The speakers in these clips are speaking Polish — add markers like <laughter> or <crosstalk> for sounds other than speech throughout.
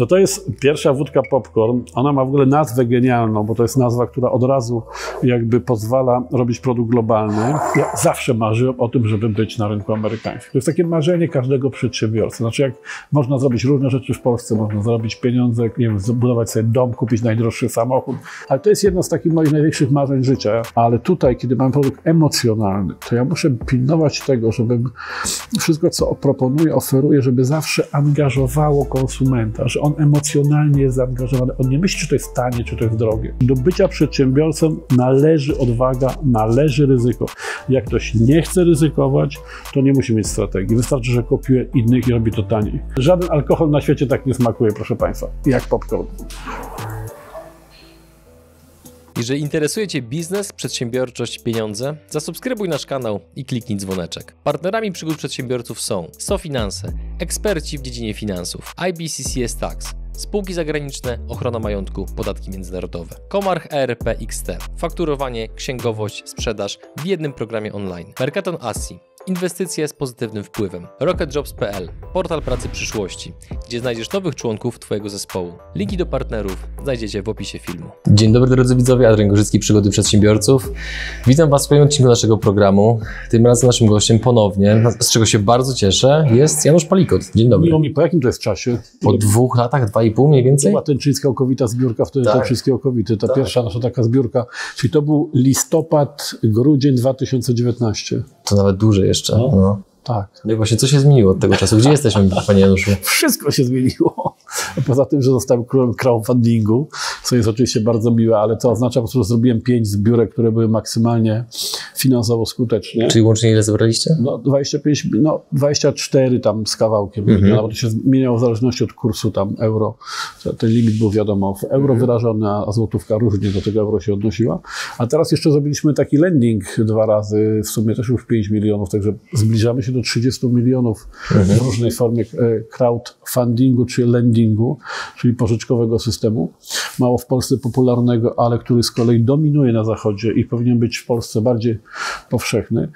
No to jest pierwsza wódka popcorn. Ona ma w ogóle nazwę genialną, bo to jest nazwa, która od razu jakby pozwala robić produkt globalny. Ja zawsze marzyłem o tym, żeby być na rynku amerykańskim. To jest takie marzenie każdego przedsiębiorcy. Znaczy, jak można zrobić różne rzeczy w Polsce, można zrobić pieniądze, nie wiem, zbudować sobie dom, kupić najdroższy samochód, ale to jest jedno z takich moich największych marzeń życia. Ale tutaj, kiedy mam produkt emocjonalny, to ja muszę pilnować tego, żebym wszystko, co proponuję, oferuję, żeby zawsze angażowało konsumenta, że on emocjonalnie jest zaangażowany. On nie myśli, czy to jest tanie, czy to jest drogie. Do bycia przedsiębiorcą należy odwaga, należy ryzyko. Jak ktoś nie chce ryzykować, to nie musi mieć strategii. Wystarczy, że kopiuje innych i robi to taniej. Żaden alkohol na świecie tak nie smakuje, proszę Państwa, jak popcorn. Jeżeli interesuje Cię biznes, przedsiębiorczość, pieniądze, zasubskrybuj nasz kanał i kliknij dzwoneczek. Partnerami przygód przedsiębiorców są SoFinanse, eksperci w dziedzinie finansów, IBCCS Tax, spółki zagraniczne, ochrona majątku, podatki międzynarodowe, Komarch ERP XT, fakturowanie, księgowość, sprzedaż w jednym programie online, Mercaton Asi, Inwestycje z pozytywnym wpływem. RocketJobs.pl, portal pracy przyszłości, gdzie znajdziesz nowych członków Twojego zespołu. Linki do partnerów znajdziecie w opisie filmu. Dzień dobry drodzy widzowie, Adrian Gorzycki, Przygody Przedsiębiorców. Witam Was w kolejnym odcinku naszego programu. Tym razem naszym gościem ponownie, z czego się bardzo cieszę, jest Janusz Palikot. Dzień dobry. Miło mi, po jakim to jest czasie? Po dwóch latach, dwa i pół mniej To więcej? była Tęczyńska okowita zbiórka, wtedy Tak. Tęczyńskiej okowity. Ta Tak. pierwsza nasza taka zbiórka. Czyli to był listopad, grudzień 2019. To nawet dłużej jeszcze. No. Tak. No i właśnie, co się zmieniło od tego czasu? Gdzie jesteśmy, Panie Januszu? <laughs> Wszystko się zmieniło. Poza tym, że zostałem królem crowdfundingu, co jest oczywiście bardzo miłe, ale to oznacza po prostu, że zrobiłem pięć zbiórek, które były maksymalnie finansowo skuteczne. Czyli łącznie ile zebraliście? No 25, no 24 tam z kawałkiem, Mhm. no, bo to się zmieniało w zależności od kursu tam euro. Ten limit był wiadomo, w euro Mhm. wyrażony, a złotówka różnie do tego euro się odnosiła. A teraz jeszcze zrobiliśmy taki lending dwa razy, w sumie też już 5 milionów, także zbliżamy się do 30 milionów Mhm. w różnej formie e, crowdfundingu czy lendingu, czyli pożyczkowego systemu. Mało w Polsce popularnego, ale który z kolei dominuje na zachodzie i powinien być w Polsce bardziej powszechny.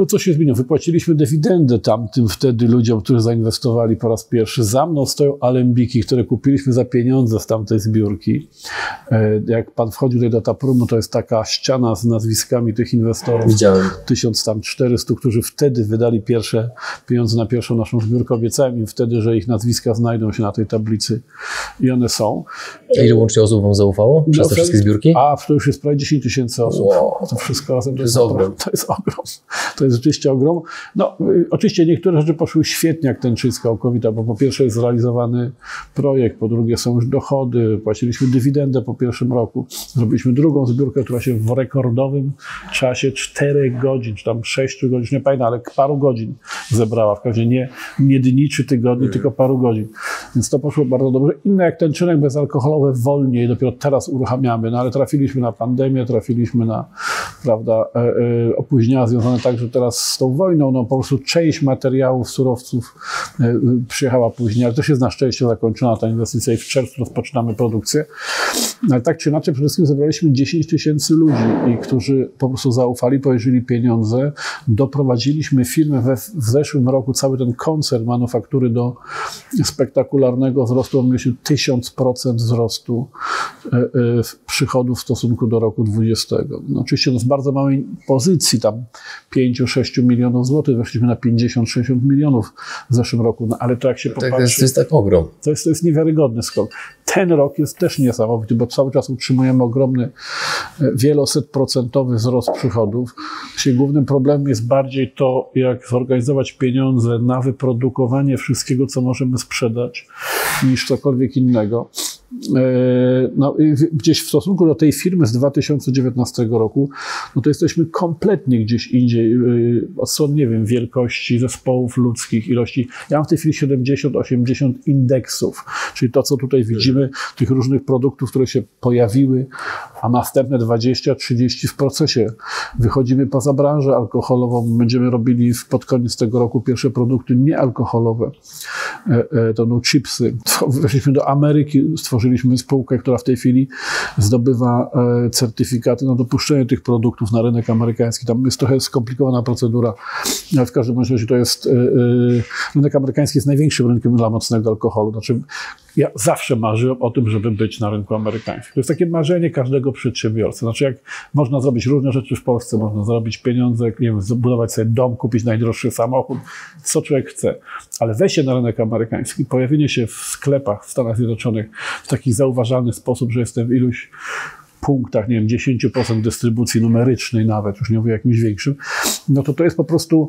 No co się zmieniło? Wypłaciliśmy dywidendę tamtym wtedy ludziom, którzy zainwestowali po raz pierwszy. Za mną stoją alembiki, które kupiliśmy za pieniądze z tamtej zbiórki. E, Jak pan wchodził tutaj do Taprumu, to jest taka ściana z nazwiskami tych inwestorów. Widziałem. 1400, którzy wtedy wydali pierwsze pieniądze na pierwszą naszą zbiórkę. Obiecałem im wtedy, że ich nazwiska znajdą się na tej tablicy i one są. A ile łącznie osób Wam zaufało przez te wszystkie zbiórki? A to już jest prawie 10 tysięcy osób. Wow. To wszystko razem to jest naprawdę- ogrom. To jest ogrom. To jest rzeczywiście ogrom. No, y, oczywiście niektóre rzeczy poszły świetnie, jak ten czyska okowita, bo po pierwsze jest zrealizowany projekt, po drugie są już dochody, płaciliśmy dywidendę po pierwszym roku. Zrobiliśmy drugą zbiórkę, która się w rekordowym czasie 4 godzin, czy tam 6 godzin, nie pamiętam, ale paru godzin zebrała. W każdym razie nie, nie dni czy tygodni, tylko paru godzin. Więc to poszło bardzo dobrze. Inne jak ten czynek bezalkoholowy wolniej, dopiero teraz uruchamiamy, no ale trafiliśmy na pandemię, trafiliśmy na prawda, e, e, opóźnienia związane także teraz z tą wojną. No po prostu część materiałów, surowców e, e, przyjechała później, ale też jest na szczęście zakończona ta inwestycja i w czerwcu rozpoczynamy produkcję. Ale tak czy inaczej, przede wszystkim zebraliśmy 10 tysięcy ludzi, i którzy po prostu zaufali, położyli pieniądze. Doprowadziliśmy firmę we, w zeszłym roku, cały ten koncern manufaktury do spektakularnego wzrostu. Mieliśmy 1000% wzrostu e, przychodów w stosunku do roku 20. No, oczywiście no, z bardzo małej pozycji, tam 5-6 milionów złotych, weszliśmy na 50-60 milionów w zeszłym roku, no, ale to jak się Tak, to, jest, popatrzy... to jest tak ogrom. To jest, to jest niewiarygodny skok. Ten rok jest też niesamowity, bo cały czas utrzymujemy ogromny, e, wielosetprocentowy wzrost przychodów. Właśnie głównym problemem jest bardziej to, jak zorganizować pieniądze na wyprodukowanie wszystkiego, co możemy sprzedać, niż cokolwiek innego. E, No, gdzieś w stosunku do tej firmy z 2019 roku, no to jesteśmy kompletnie gdzieś indziej, y, od strony, nie wiem, wielkości zespołów ludzkich, ilości. Ja mam w tej chwili 70-80 indeksów, czyli to, co tutaj widzimy, tych różnych produktów, które się pojawiły, a następne 20-30 w procesie. Wychodzimy poza branżę alkoholową, będziemy robili pod koniec tego roku pierwsze produkty niealkoholowe. E, e, To będą chipsy. <laughs> Weszliśmy do Ameryki, stworzyliśmy spółkę, która w tej chwili zdobywa e, certyfikaty na dopuszczenie tych produktów na rynek amerykański. Tam jest trochę skomplikowana procedura, ale w każdym razie to jest, e, e, rynek amerykański jest największym rynkiem dla mocnego alkoholu. Znaczy ja zawsze marzyłem o tym, żeby być na rynku amerykańskim. To jest takie marzenie każdego przedsiębiorcy. Znaczy, jak można zrobić różne rzeczy w Polsce, można zarobić pieniądze, nie wiem, zbudować sobie dom, kupić najdroższy samochód, co człowiek chce. Ale wejście na rynek amerykański, pojawienie się w sklepach w Stanach Zjednoczonych w taki zauważalny sposób, że jestem w iluś punktach, nie wiem, 10% dystrybucji numerycznej nawet, już nie mówię o jakimś większym, no to to jest po prostu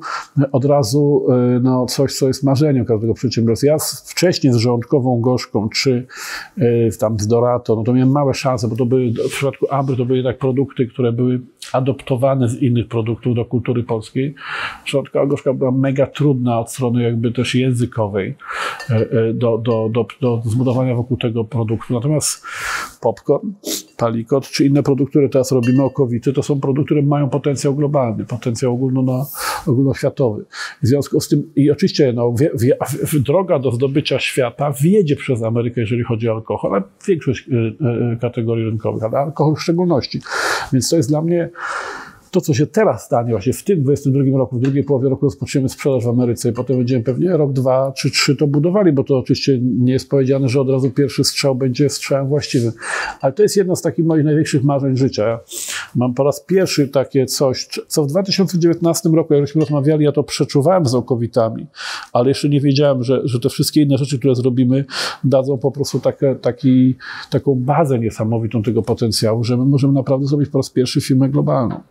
od razu e, no, coś, co jest marzeniem każdego przedsiębiorcy. Ja wcześniej z żołądkową gorzką, czy e, tam z Dorato, no to miałem małe szanse, bo to były, w przypadku Abry to były jednak produkty, które były adoptowane z innych produktów do kultury polskiej. Żołądkowa gorzka była mega trudna od strony jakby też językowej e, do, do, do, do zbudowania wokół tego produktu. Natomiast popcorn, palikot, czy inne produkty, które teraz robimy, okowity, to są produkty, które mają potencjał globalny, potencjał ogólno, no, ogólnoświatowy. W związku z tym, i oczywiście no, wie, wie, droga do zdobycia świata wiedzie przez Amerykę, jeżeli chodzi o alkohol, ale większość y, y, kategorii rynkowych, ale alkohol w szczególności. Więc to jest dla mnie to, co się teraz stanie, właśnie w tym 22 roku, w drugiej połowie roku rozpoczniemy sprzedaż w Ameryce i potem będziemy pewnie rok, dwa czy trzy to budowali, bo to oczywiście nie jest powiedziane, że od razu pierwszy strzał będzie strzałem właściwym. Ale to jest jedno z takich moich największych marzeń życia. Ja mam po raz pierwszy takie coś, co w 2019 roku, jak żeśmy rozmawiali, ja to przeczuwałem z okowitami, ale jeszcze nie wiedziałem, że, że te wszystkie inne rzeczy, które zrobimy, dadzą po prostu takie, taki, taką bazę niesamowitą tego potencjału, że my możemy naprawdę zrobić po raz pierwszy firmę globalną.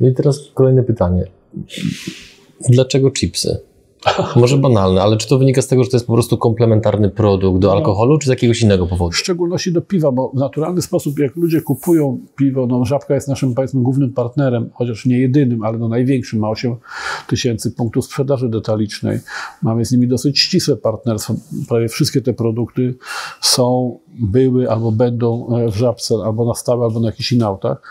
No i teraz kolejne pytanie. Dlaczego chipsy? <laughs> Może banalne, ale czy to wynika z tego, że to jest po prostu komplementarny produkt do no. alkoholu, czy z jakiegoś innego powodu? W szczególności do piwa, bo w naturalny sposób, jak ludzie kupują piwo, no Żabka jest naszym, powiedzmy, głównym partnerem, chociaż nie jedynym, ale no największym, ma 8 tysięcy punktów sprzedaży detalicznej. Mamy z nimi dosyć ścisłe partnerstwo. Prawie wszystkie te produkty są, były albo będą e, w Żabce, albo na stałe, albo na jakichś inautach.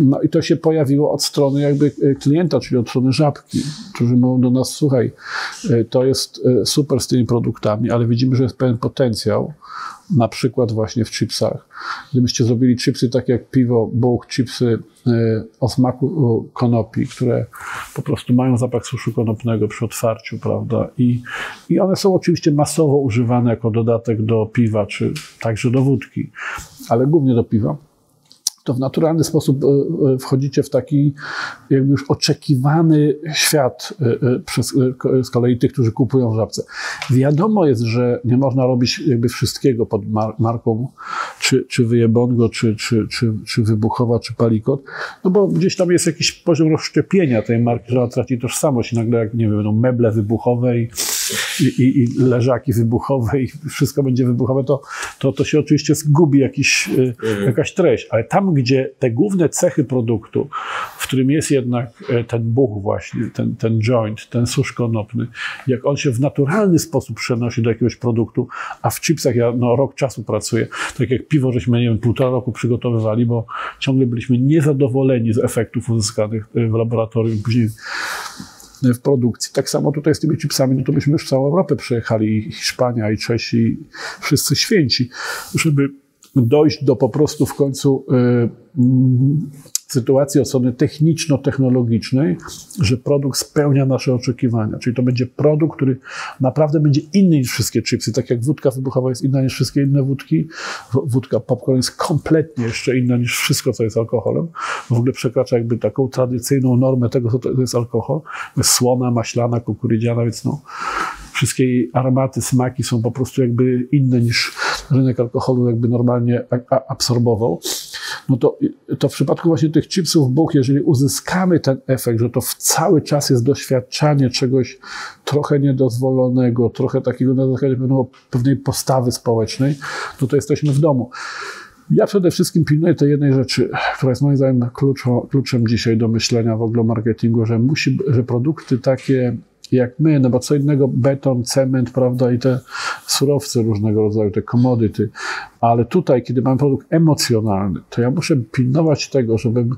No i to się pojawiło od strony jakby e, klienta, czyli od strony Żabki, którzy mówią do nas, słuchaj, to jest e, super z tymi produktami, ale widzimy, że jest pewien potencjał, na przykład właśnie w chipsach. Gdybyście zrobili chipsy tak jak piwo, buch, chipsy e, o smaku konopi, które po prostu mają zapach suszu konopnego przy otwarciu, prawda? I, I one są oczywiście masowo używane jako dodatek do piwa, czy także do wódki, ale głównie do piwa to w naturalny sposób e, e, wchodzicie w taki jakby już oczekiwany świat e, przez z kolei tych, którzy kupują żabce. Wiadomo jest, że nie można robić jakby wszystkiego pod marką czy, czy wyjebongo, czy, czy, czy, czy wybuchowa, czy palikot, no bo gdzieś tam jest jakiś poziom rozszczepienia tej marki, że ona traci tożsamość i nagle jak, nie wiem, będą meble wybuchowe i i, i, i leżaki wybuchowe i wszystko będzie wybuchowe, to, to, to się oczywiście zgubi jakiś, y, mhm. jakaś treść. Ale tam, gdzie te główne cechy produktu, w którym jest jednak e, ten buch właśnie, ten, ten joint, ten susz konopny, jak on się w naturalny sposób przenosi do jakiegoś produktu, a w chipsach ja no, rok czasu pracuję, tak jak piwo, żeśmy, nie wiem, półtora roku przygotowywali, bo ciągle byliśmy niezadowoleni z efektów uzyskanych e, w laboratorium. Później w produkcji. Tak samo tutaj z tymi chipsami, no to byśmy już całą Europę przejechali, i Hiszpania, i Czesi, wszyscy święci, żeby dojść do po prostu w końcu y, sytuacji od strony techniczno-technologicznej, że produkt spełnia nasze oczekiwania. Czyli to będzie produkt, który naprawdę będzie inny niż wszystkie chipsy. Tak jak wódka wybuchowa jest inna niż wszystkie inne wódki, wódka popcorn jest kompletnie jeszcze inna niż wszystko, co jest alkoholem. W ogóle przekracza jakby taką tradycyjną normę tego, co to jest alkohol. Jest słona, maślana, kukurydziana, więc no, wszystkie jej aromaty, smaki są po prostu jakby inne niż rynek alkoholu jakby normalnie absorbował no to, to w przypadku właśnie tych chipsów buch, jeżeli uzyskamy ten efekt, że to w cały czas jest doświadczanie czegoś trochę niedozwolonego, trochę takiego na zasadzie pewnej postawy społecznej, to to jesteśmy w domu. Ja przede wszystkim pilnuję tej jednej rzeczy, która jest moim zdaniem kluczem, kluczem dzisiaj do myślenia w ogóle o marketingu, że musi, że produkty takie jak my, no bo co innego beton, cement, prawda, i te surowce różnego rodzaju, te commodity, ale tutaj, kiedy mam produkt emocjonalny, to ja muszę pilnować tego, żebym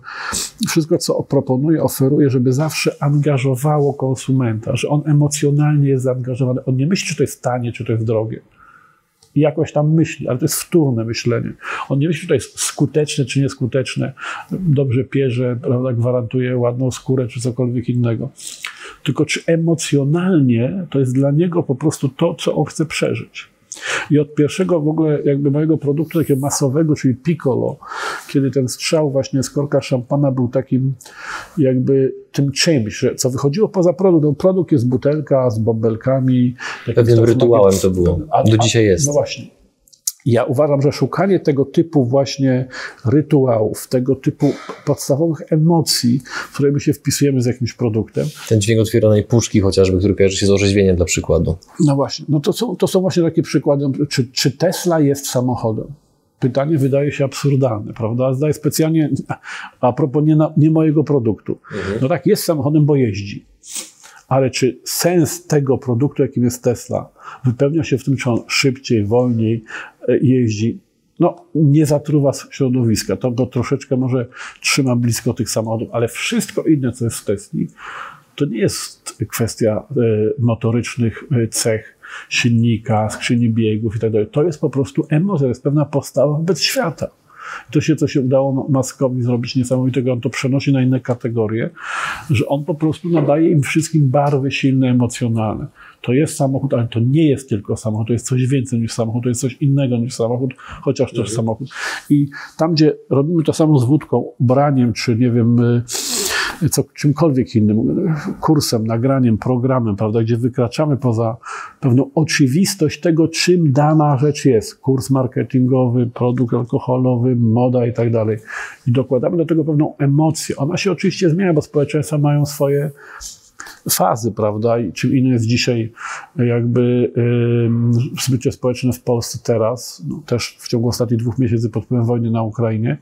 wszystko, co proponuję, oferuję, żeby zawsze angażowało konsumenta, że on emocjonalnie jest zaangażowany. On nie myśli, czy to jest tanie, czy to jest drogie. I jakoś tam myśli, ale to jest wtórne myślenie. On nie myśli, czy to jest skuteczne, czy nieskuteczne, dobrze pierze, prawda, gwarantuje ładną skórę, czy cokolwiek innego tylko czy emocjonalnie to jest dla niego po prostu to, co on chce przeżyć. I od pierwszego w ogóle jakby mojego produktu takiego masowego, czyli Piccolo, kiedy ten strzał właśnie z korka szampana był takim jakby tym czymś, że co wychodziło poza produkt. No, produkt jest butelka z bąbelkami. Pewnym rytuałem to było. Do dzisiaj jest. No właśnie. Ja uważam, że szukanie tego typu właśnie rytuałów, tego typu podstawowych emocji, w które my się wpisujemy z jakimś produktem. Ten dźwięk otwieranej puszki chociażby, który kojarzy się z orzeźwieniem dla przykładu. No właśnie, no to są, to są właśnie takie przykłady. Czy, czy Tesla jest samochodem? Pytanie wydaje się absurdalne, prawda? Zdaję specjalnie a propos nie, na, nie mojego produktu. Mhm. No tak, jest samochodem, bo jeździ. Ale czy sens tego produktu, jakim jest Tesla, wypełnia się w tym, czy on szybciej, wolniej e, jeździ? No, nie zatruwa środowiska. To go troszeczkę może trzyma blisko tych samochodów, ale wszystko inne, co jest w Tesli, to nie jest kwestia e, motorycznych e, cech silnika, skrzyni biegów i tak dalej. To jest po prostu emocja, to jest pewna postawa wobec świata. I to się, co się udało Maskowi zrobić niesamowitego, on to przenosi na inne kategorie, że on po prostu nadaje im wszystkim barwy silne, emocjonalne. To jest samochód, ale to nie jest tylko samochód, to jest coś więcej niż samochód, to jest coś innego niż samochód, chociaż też mhm. samochód. I tam, gdzie robimy to samo z wódką, ubraniem, czy nie wiem, y, co, czymkolwiek innym, kursem, nagraniem, programem, prawda, gdzie wykraczamy poza pewną oczywistość tego, czym dana rzecz jest. Kurs marketingowy, produkt alkoholowy, moda i tak dalej. I dokładamy do tego pewną emocję. Ona się oczywiście zmienia, bo społeczeństwa mają swoje fazy, prawda? I czym innym jest dzisiaj jakby yy, zbycie społeczne w Polsce teraz, no, też w ciągu ostatnich dwóch miesięcy pod wpływem wojny na Ukrainie,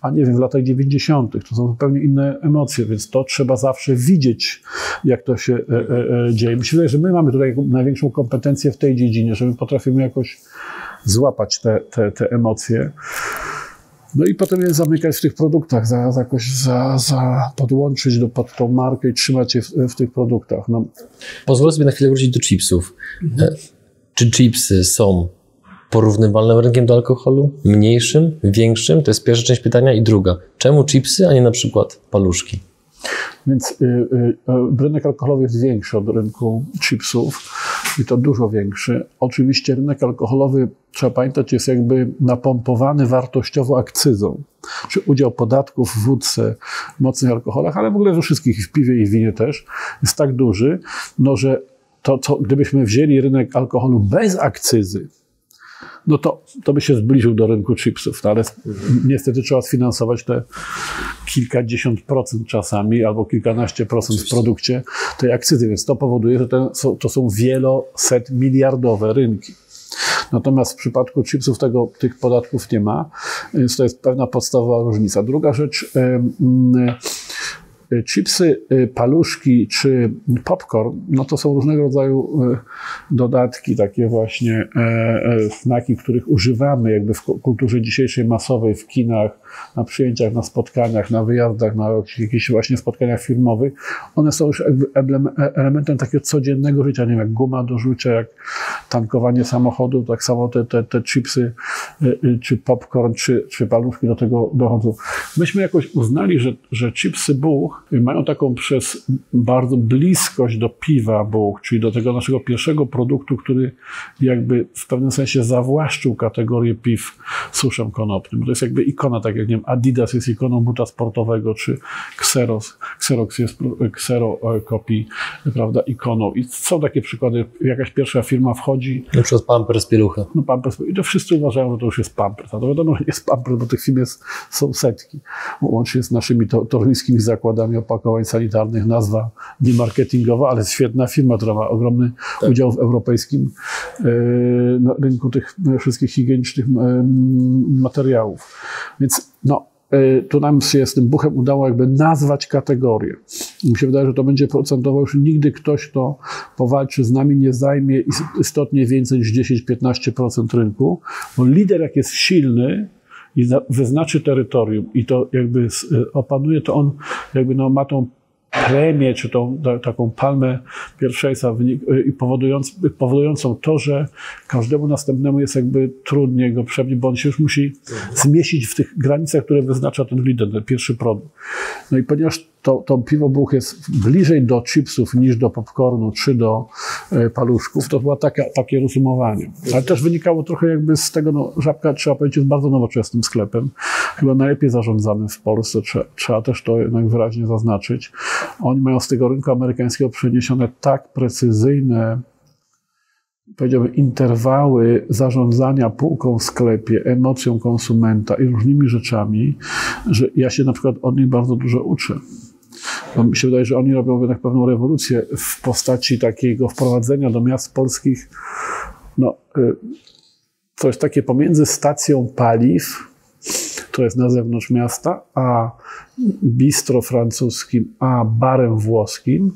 a nie wiem, w latach 90. To są zupełnie inne emocje, więc to trzeba zawsze widzieć, jak to się e, e, e dzieje. Myślę, że my mamy tutaj największą kompetencję w tej dziedzinie, że my potrafimy jakoś złapać te, te, te emocje. No i potem je zamykać w tych produktach, za, za jakoś za, za podłączyć do, pod tą markę i trzymać je w, w tych produktach. No. Pozwolę sobie na chwilę wrócić do chipsów. Mhm. Czy chipsy są porównywalnym rynkiem do alkoholu? Mniejszym? Większym? To jest pierwsza część pytania. I druga, czemu chipsy, a nie na przykład paluszki? Więc y, y, rynek alkoholowy jest większy od rynku chipsów i to dużo większy. Oczywiście rynek alkoholowy, trzeba pamiętać, jest jakby napompowany wartościowo akcyzą. Czy udział podatków w wódce, mocnych alkoholach, ale w ogóle we wszystkich, w piwie i w winie też, jest tak duży, no że to, to, gdybyśmy wzięli rynek alkoholu bez akcyzy, no to, to by się zbliżył do rynku chipsów, no ale niestety trzeba sfinansować te kilkadziesiąt procent czasami, albo kilkanaście procent w produkcie tej akcyzy, więc to powoduje, że te, to są wieloset miliardowe rynki. Natomiast w przypadku chipsów tego, tych podatków nie ma, więc to jest pewna podstawowa różnica. Druga rzecz, chipsy, y, paluszki czy popcorn, no to są różnego rodzaju y, dodatki, takie właśnie e, e, znaki, których używamy jakby w kulturze dzisiejszej masowej, w kinach, na przyjęciach, na spotkaniach, na wyjazdach, na jakichś właśnie spotkaniach firmowych. One są już e, elementem takiego codziennego życia, nie wiem, jak guma do rzucia, jak tankowanie samochodu, tak samo te, te, te chipsy, czy popcorn, czy, czy paluszki do tego dochodzą. Myśmy jakoś uznali, że, że chipsy Buch mają taką przez bardzo bliskość do piwa Buch, czyli do tego naszego pierwszego produktu, który jakby w pewnym sensie zawłaszczył kategorię piw suszem konopnym. To jest jakby ikona, tak jak nie wiem, Adidas jest ikoną buta sportowego, czy Xerox, Xerox jest Xero kopii, prawda, ikoną. I są takie przykłady, jakaś pierwsza firma wchodzi. Na przykład Pampers Pielucha. No Pampers, i to wszyscy uważają, że to już jest Pampers. A to wiadomo, że nie jest Pampers, bo tych firm jest, są setki. Łącznie z naszymi to, zakładami opakowań sanitarnych, nazwa niemarketingowa, ale świetna firma, która ma ogromny tak. udział w europejskim yy, rynku tych wszystkich higienicznych materiałów. Więc no, yy, tu nam się z tym buchem udało jakby nazwać kategorię. Mi się wydaje, że to będzie procentowo już nigdy ktoś, kto powalczy z nami, nie zajmie istotnie więcej niż 10-15% rynku, bo lider jak jest silny, i wyznaczy terytorium i to jakby y, opanuje, to on jakby no, ma tą premię, czy tą taką palmę pierwszeństwa y, powodując, powodującą to, że każdemu następnemu jest jakby trudniej go przebić, bo on się już musi zmieścić w tych granicach, które wyznacza ten lider, ten pierwszy produkt. No i ponieważ to, to piwo Buch jest bliżej do chipsów niż do popcornu czy do e, paluszków. To było takie, takie rozumowanie. Ale też wynikało trochę jakby z tego, no, Żabka, trzeba powiedzieć, jest bardzo nowoczesnym sklepem. Chyba najlepiej zarządzanym w Polsce. Trzeba, trzeba też to jednak wyraźnie zaznaczyć. Oni mają z tego rynku amerykańskiego przeniesione tak precyzyjne powiedziałbym, interwały zarządzania półką w sklepie, emocją konsumenta i różnymi rzeczami, że ja się na przykład od nich bardzo dużo uczę. Bo mi się wydaje, że oni robią jednak pewną rewolucję w postaci takiego wprowadzenia do miast polskich, no, y, coś takie pomiędzy stacją paliw, to jest na zewnątrz miasta, a bistro francuskim, a barem włoskim,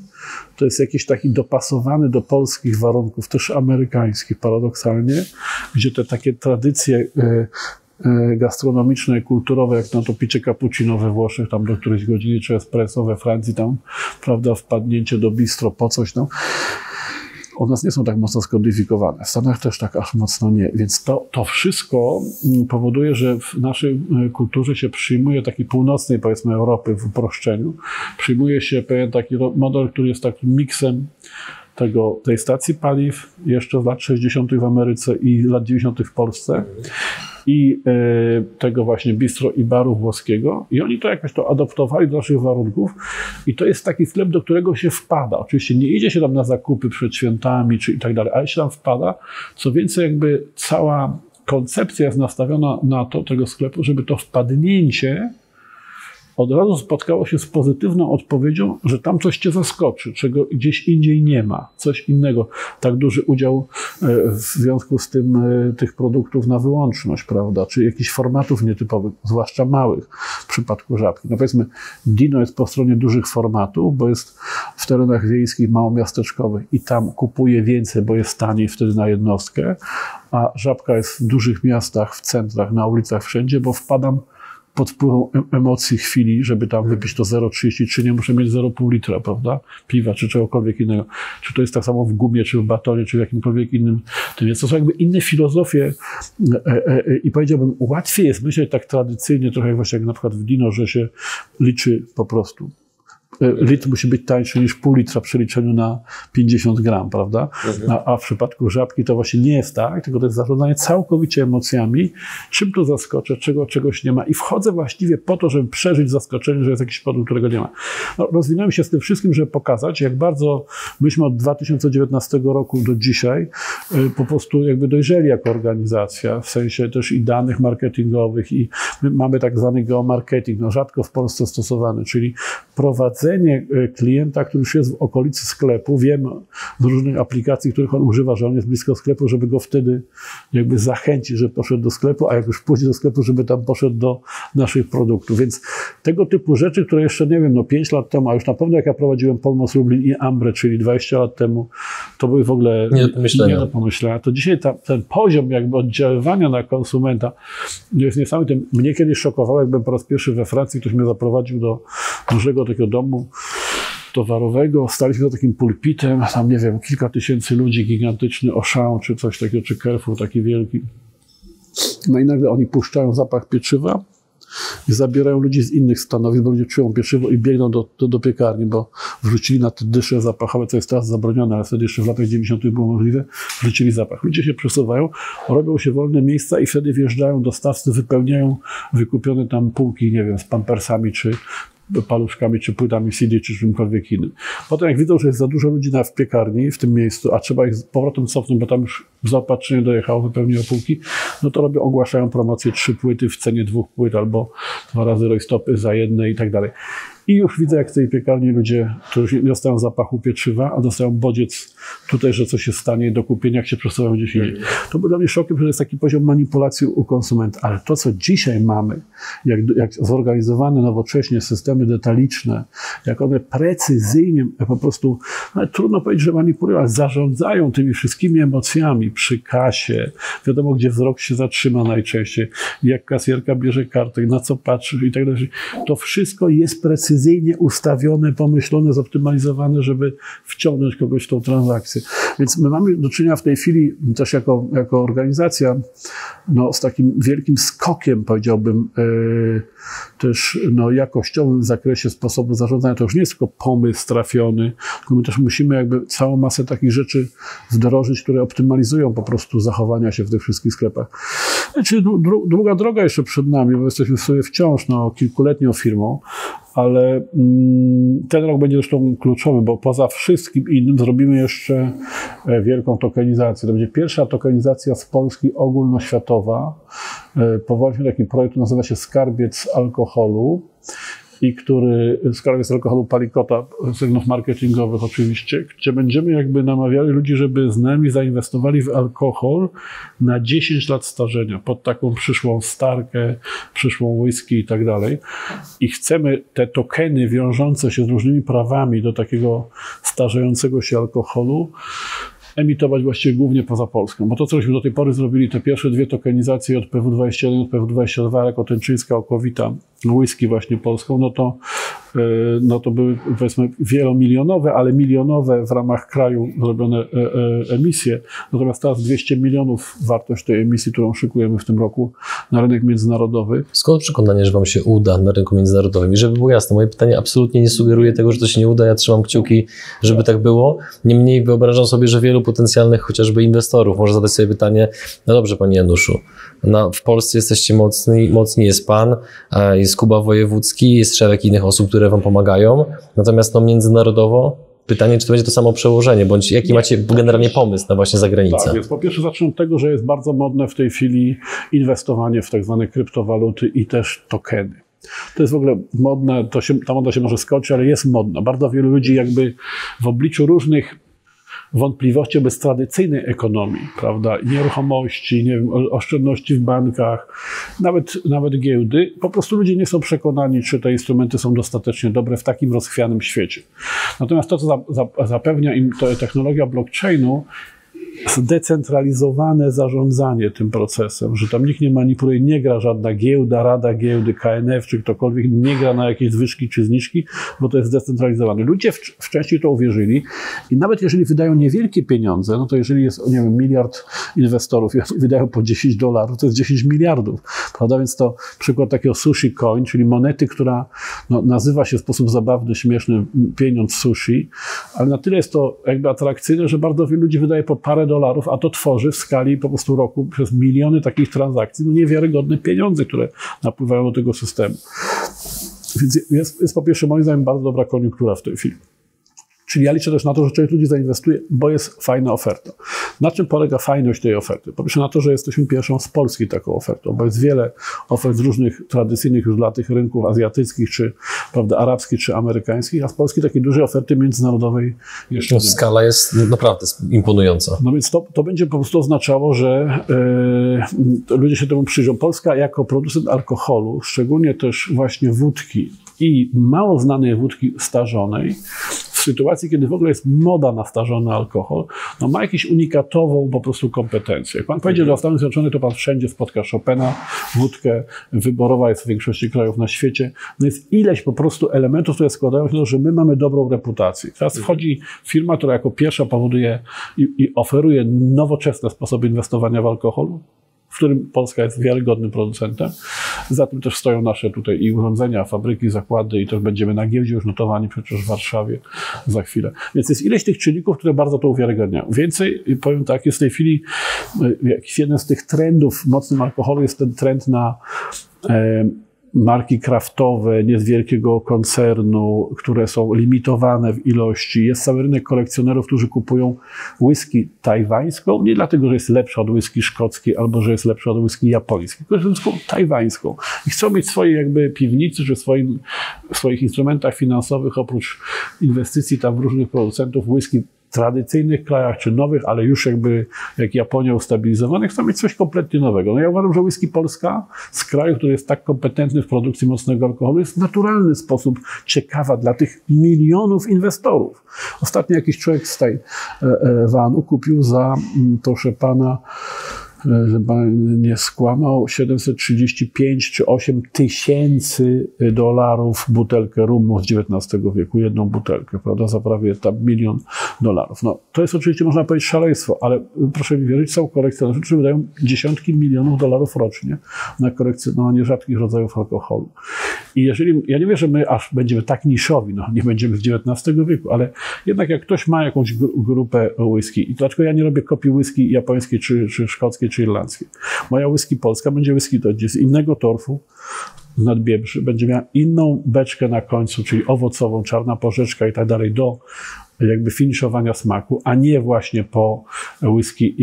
to jest jakiś taki dopasowany do polskich warunków, też amerykańskich paradoksalnie, gdzie te takie tradycje y, y, gastronomiczne kulturowe, jak na to picie cappuccino we Włoszech, tam do którejś godziny, czy espresso we Francji, tam, prawda, wpadnięcie do bistro po coś, no u nas nie są tak mocno skodyfikowane. W Stanach też tak aż mocno nie. Więc to, to wszystko mm, powoduje, że w naszej y, kulturze się przyjmuje taki północnej, powiedzmy, Europy w uproszczeniu. Przyjmuje się pewien taki model, który jest takim miksem tego, tej stacji paliw jeszcze z lat 60. w Ameryce i lat 90. w Polsce i e, tego właśnie bistro i baru włoskiego i oni to jakoś to adoptowali do naszych warunków i to jest taki sklep, do którego się wpada. Oczywiście nie idzie się tam na zakupy przed świętami czy i tak dalej, ale się tam wpada. Co więcej, jakby cała koncepcja jest nastawiona na to, tego sklepu, żeby to wpadnięcie od razu spotkało się z pozytywną odpowiedzią, że tam coś cię zaskoczy, czego gdzieś indziej nie ma, coś innego. Tak duży udział e, w związku z tym e, tych produktów na wyłączność, prawda, czy jakichś formatów nietypowych, zwłaszcza małych w przypadku żabki. No powiedzmy, Dino jest po stronie dużych formatów, bo jest w terenach wiejskich, małomiasteczkowych i tam kupuje więcej, bo jest taniej wtedy na jednostkę, a żabka jest w dużych miastach, w centrach, na ulicach, wszędzie, bo wpadam pod wpływem emocji chwili, żeby tam wypić to 0,33, nie muszę mieć 0,5 litra, prawda? Piwa czy czegokolwiek innego. Czy to jest tak samo w gumie, czy w batonie, czy w jakimkolwiek innym tym. Więc to są jakby inne filozofie e, e, e, i powiedziałbym, łatwiej jest myśleć tak tradycyjnie, trochę jak właśnie jak na przykład w Dino, że się liczy po prostu litr musi być tańszy niż pół litra w przeliczeniu na 50 gram, prawda? Mhm. A, a, w przypadku żabki to właśnie nie jest tak, tylko to jest zarządzanie całkowicie emocjami, czym tu zaskoczę, czego czegoś nie ma i wchodzę właściwie po to, żeby przeżyć zaskoczenie, że jest jakiś produkt, którego nie ma. No, rozwinąłem się z tym wszystkim, żeby pokazać, jak bardzo myśmy od 2019 roku do dzisiaj y, po prostu jakby dojrzeli jako organizacja, w sensie też i danych marketingowych i mamy tak zwany geomarketing, no rzadko w Polsce stosowany, czyli prowadzenie widzenie e, klienta, który już jest w okolicy sklepu, wiem z różnych aplikacji, których on używa, że on jest blisko sklepu, żeby go wtedy jakby zachęcić, żeby poszedł do sklepu, a jak już pójdzie do sklepu, żeby tam poszedł do naszych produktów. Więc tego typu rzeczy, które jeszcze nie wiem, no 5 lat temu, a już na pewno jak ja prowadziłem Polmos Lublin i Ambre, czyli 20 lat temu, to były w ogóle nie do pomyślenia. Nie do pomyślenia. To dzisiaj ta, ten poziom jakby oddziaływania na konsumenta jest niesamowity. Mnie kiedyś szokowało, jakbym po raz pierwszy we Francji ktoś mnie zaprowadził do dużego takiego domu, towarowego. Staliśmy za takim pulpitem, tam nie wiem, kilka tysięcy ludzi, gigantyczny Auchan czy coś takiego, czy Carrefour taki wielki. No i nagle oni puszczają zapach pieczywa i zabierają ludzi z innych stanowisk, bo ludzie czują pieczywo i biegną do, do, do piekarni, bo wrzucili na te dysze zapachowe, co jest teraz zabronione, ale wtedy jeszcze w latach 90. było możliwe, wrzucili zapach. Ludzie się przesuwają, robią się wolne miejsca i wtedy wjeżdżają dostawcy, wypełniają wykupione tam półki, nie wiem, z pampersami czy paluszkami, czy płytami CD, czy czymkolwiek innym. Potem jak widzą, że jest za dużo ludzi na, w piekarni, w tym miejscu, a trzeba ich z powrotem cofnąć, bo tam już zaopatrzenie dojechało, wypełniło półki, no to robią, ogłaszają promocję trzy płyty w cenie dwóch płyt albo dwa razy rojstopy za jedne i tak dalej. I już widzę, jak w tej piekarni ludzie, którzy nie dostają zapachu pieczywa, a dostają bodziec tutaj, że coś się stanie do kupienia, jak się przesuwają gdzieś indziej. To był dla mnie szokiem, że jest taki poziom manipulacji u konsumenta. Ale to, co dzisiaj mamy, jak, jak zorganizowane nowocześnie systemy detaliczne, jak one precyzyjnie po prostu, no, trudno powiedzieć, że manipulują, ale zarządzają tymi wszystkimi emocjami przy kasie. Wiadomo, gdzie wzrok się zatrzyma najczęściej, jak kasjerka bierze kartę, na co patrzy i tak dalej. To wszystko jest precyzyjne precyzyjnie ustawione, pomyślone, zoptymalizowane, żeby wciągnąć kogoś w tą transakcję. Więc my mamy do czynienia w tej chwili też jako, jako organizacja no, z takim wielkim skokiem, powiedziałbym, yy, też no, jakościowym w zakresie sposobu zarządzania. To już nie jest tylko pomysł trafiony, tylko my też musimy jakby całą masę takich rzeczy wdrożyć, które optymalizują po prostu zachowania się w tych wszystkich sklepach. Czyli długa droga jeszcze przed nami, bo jesteśmy sobie wciąż no, kilkuletnią firmą, ale mm, ten rok będzie zresztą kluczowy, bo poza wszystkim innym zrobimy jeszcze e, wielką tokenizację. To będzie pierwsza tokenizacja z Polski ogólnoświatowa. E, Powolnie taki projekt, który nazywa się Skarbiec Alkoholu i który skarbiec alkoholu Palikota, sygnów marketingowych oczywiście, gdzie będziemy jakby namawiali ludzi, żeby z nami zainwestowali w alkohol na 10 lat starzenia, pod taką przyszłą starkę, przyszłą whisky i tak dalej. I chcemy te tokeny wiążące się z różnymi prawami do takiego starzejącego się alkoholu emitować właściwie głównie poza Polską. Bo to, cośmy do tej pory zrobili, te pierwsze dwie tokenizacje od PW21 od PW22, jako Tenczyńska, Okowita, whisky właśnie polską, no to, no to były powiedzmy wielomilionowe, ale milionowe w ramach kraju zrobione e, e, emisje. Natomiast teraz 200 milionów wartość tej emisji, którą szykujemy w tym roku na rynek międzynarodowy. Skąd przekonanie, że Wam się uda na rynku międzynarodowym? I żeby było jasne, moje pytanie absolutnie nie sugeruje tego, że to się nie uda. Ja trzymam kciuki, żeby tak było. Niemniej wyobrażam sobie, że wielu potencjalnych chociażby inwestorów może zadać sobie pytanie, no dobrze, Panie Januszu, no, w Polsce jesteście mocni, mocni jest Pan, jest Kuba Wojewódzki, jest szereg innych osób, które Wam pomagają. Natomiast no, międzynarodowo Pytanie, czy to będzie to samo przełożenie, bądź jaki nie, macie generalnie pomysł na właśnie zagranicę? Tak, więc po pierwsze zacznę od tego, że jest bardzo modne w tej chwili inwestowanie w tak zwane kryptowaluty i też tokeny. To jest w ogóle modne, to się, ta moda się może skończyć, ale jest modna. Bardzo wielu ludzi jakby w obliczu różnych wątpliwości wobec tradycyjnej ekonomii, prawda, nieruchomości, nie wiem, oszczędności w bankach, nawet, nawet giełdy, po prostu ludzie nie są przekonani, czy te instrumenty są dostatecznie dobre w takim rozchwianym świecie. Natomiast to, co zapewnia im to technologia blockchainu, zdecentralizowane zarządzanie tym procesem, że tam nikt nie manipuluje, nie gra żadna giełda, rada giełdy, KNF czy ktokolwiek, nie gra na jakieś zwyżki czy zniżki, bo to jest zdecentralizowane. Ludzie wcześniej to uwierzyli i nawet jeżeli wydają niewielkie pieniądze, no to jeżeli jest, nie wiem, miliard inwestorów i wydają po 10 dolarów, to jest 10 miliardów, prawda? Więc to przykład takiego sushi coin, czyli monety, która no, nazywa się w sposób zabawny, śmieszny pieniądz sushi, ale na tyle jest to jakby atrakcyjne, że bardzo wielu ludzi wydaje po parę dolarów, a to tworzy w skali po prostu roku przez miliony takich transakcji no niewiarygodne pieniądze, które napływają do tego systemu. Więc jest, jest po pierwsze moim zdaniem bardzo dobra koniunktura w tej chwili. Czyli ja liczę też na to, że część ludzi zainwestuje, bo jest fajna oferta. Na czym polega fajność tej oferty? Po pierwsze na to, że jesteśmy pierwszą z Polski taką ofertą, bo jest wiele ofert z różnych tradycyjnych już dla tych rynków azjatyckich, czy prawda, arabskich, czy amerykańskich, a z Polski takiej dużej oferty międzynarodowej jeszcze no, nie Skala jest naprawdę imponująca. No więc to, to będzie po prostu oznaczało, że yy, ludzie się temu przyjrzą. Polska jako producent alkoholu, szczególnie też właśnie wódki i mało znanej wódki starzonej, w sytuacji, kiedy w ogóle jest moda na starzony alkohol, no ma jakąś unikatową po prostu kompetencję. Jak pan pojedzie do Stanów Zjednoczonych, to pan wszędzie spotka Chopina, wódkę, wyborowa jest w większości krajów na świecie. No jest ileś po prostu elementów, które składają się to, że my mamy dobrą reputację. Teraz wchodzi firma, która jako pierwsza powoduje i, i oferuje nowoczesne sposoby inwestowania w alkohol, w którym Polska jest wiarygodnym producentem. Za tym też stoją nasze tutaj i urządzenia, fabryki, zakłady i też będziemy na giełdzie już notowani przecież w Warszawie za chwilę. Więc jest ileś tych czynników, które bardzo to uwiarygadniają. Więcej, powiem tak, jest w tej chwili jakiś jeden z tych trendów w mocnym alkoholu jest ten trend na e, marki kraftowe, nie z wielkiego koncernu, które są limitowane w ilości. Jest cały rynek kolekcjonerów, którzy kupują whisky tajwańską, nie dlatego, że jest lepsza od whisky szkockiej albo że jest lepsza od whisky japońskiej, tylko że whisky tajwańską. I chcą mieć swoje jakby piwnicy, czy swoim, w swoich instrumentach finansowych, oprócz inwestycji tam w różnych producentów whisky tradycyjnych krajach, czy nowych, ale już jakby jak Japonia ustabilizowanych, chcą mieć coś kompletnie nowego. No ja uważam, że whisky Polska z kraju, który jest tak kompetentny w produkcji mocnego alkoholu, jest w naturalny sposób ciekawa dla tych milionów inwestorów. Ostatnio jakiś człowiek z tej e, e, Wanu kupił za, mm, proszę pana, że pan nie skłamał, 735 czy 8 tysięcy dolarów butelkę rumu z XIX wieku, jedną butelkę, prawda, za prawie tam milion dolarów. No, to jest oczywiście, można powiedzieć, szaleństwo, ale proszę mi wierzyć, są kolekcjonerzy, którzy wydają dziesiątki milionów dolarów rocznie na kolekcjonowanie rzadkich rodzajów alkoholu. I jeżeli, ja nie wiem, że my aż będziemy tak niszowi, no nie będziemy z XIX wieku, ale jednak jak ktoś ma jakąś grupę whisky, i dlaczego ja nie robię kopii whisky japońskiej, czy, czy szkockiej, czy irlandzkiej. Moja whisky polska będzie whisky to z innego torfu, z nadbiebrzy, będzie miała inną beczkę na końcu, czyli owocową, czarna porzeczka i tak dalej, do jakby finiszowania smaku, a nie właśnie po whisky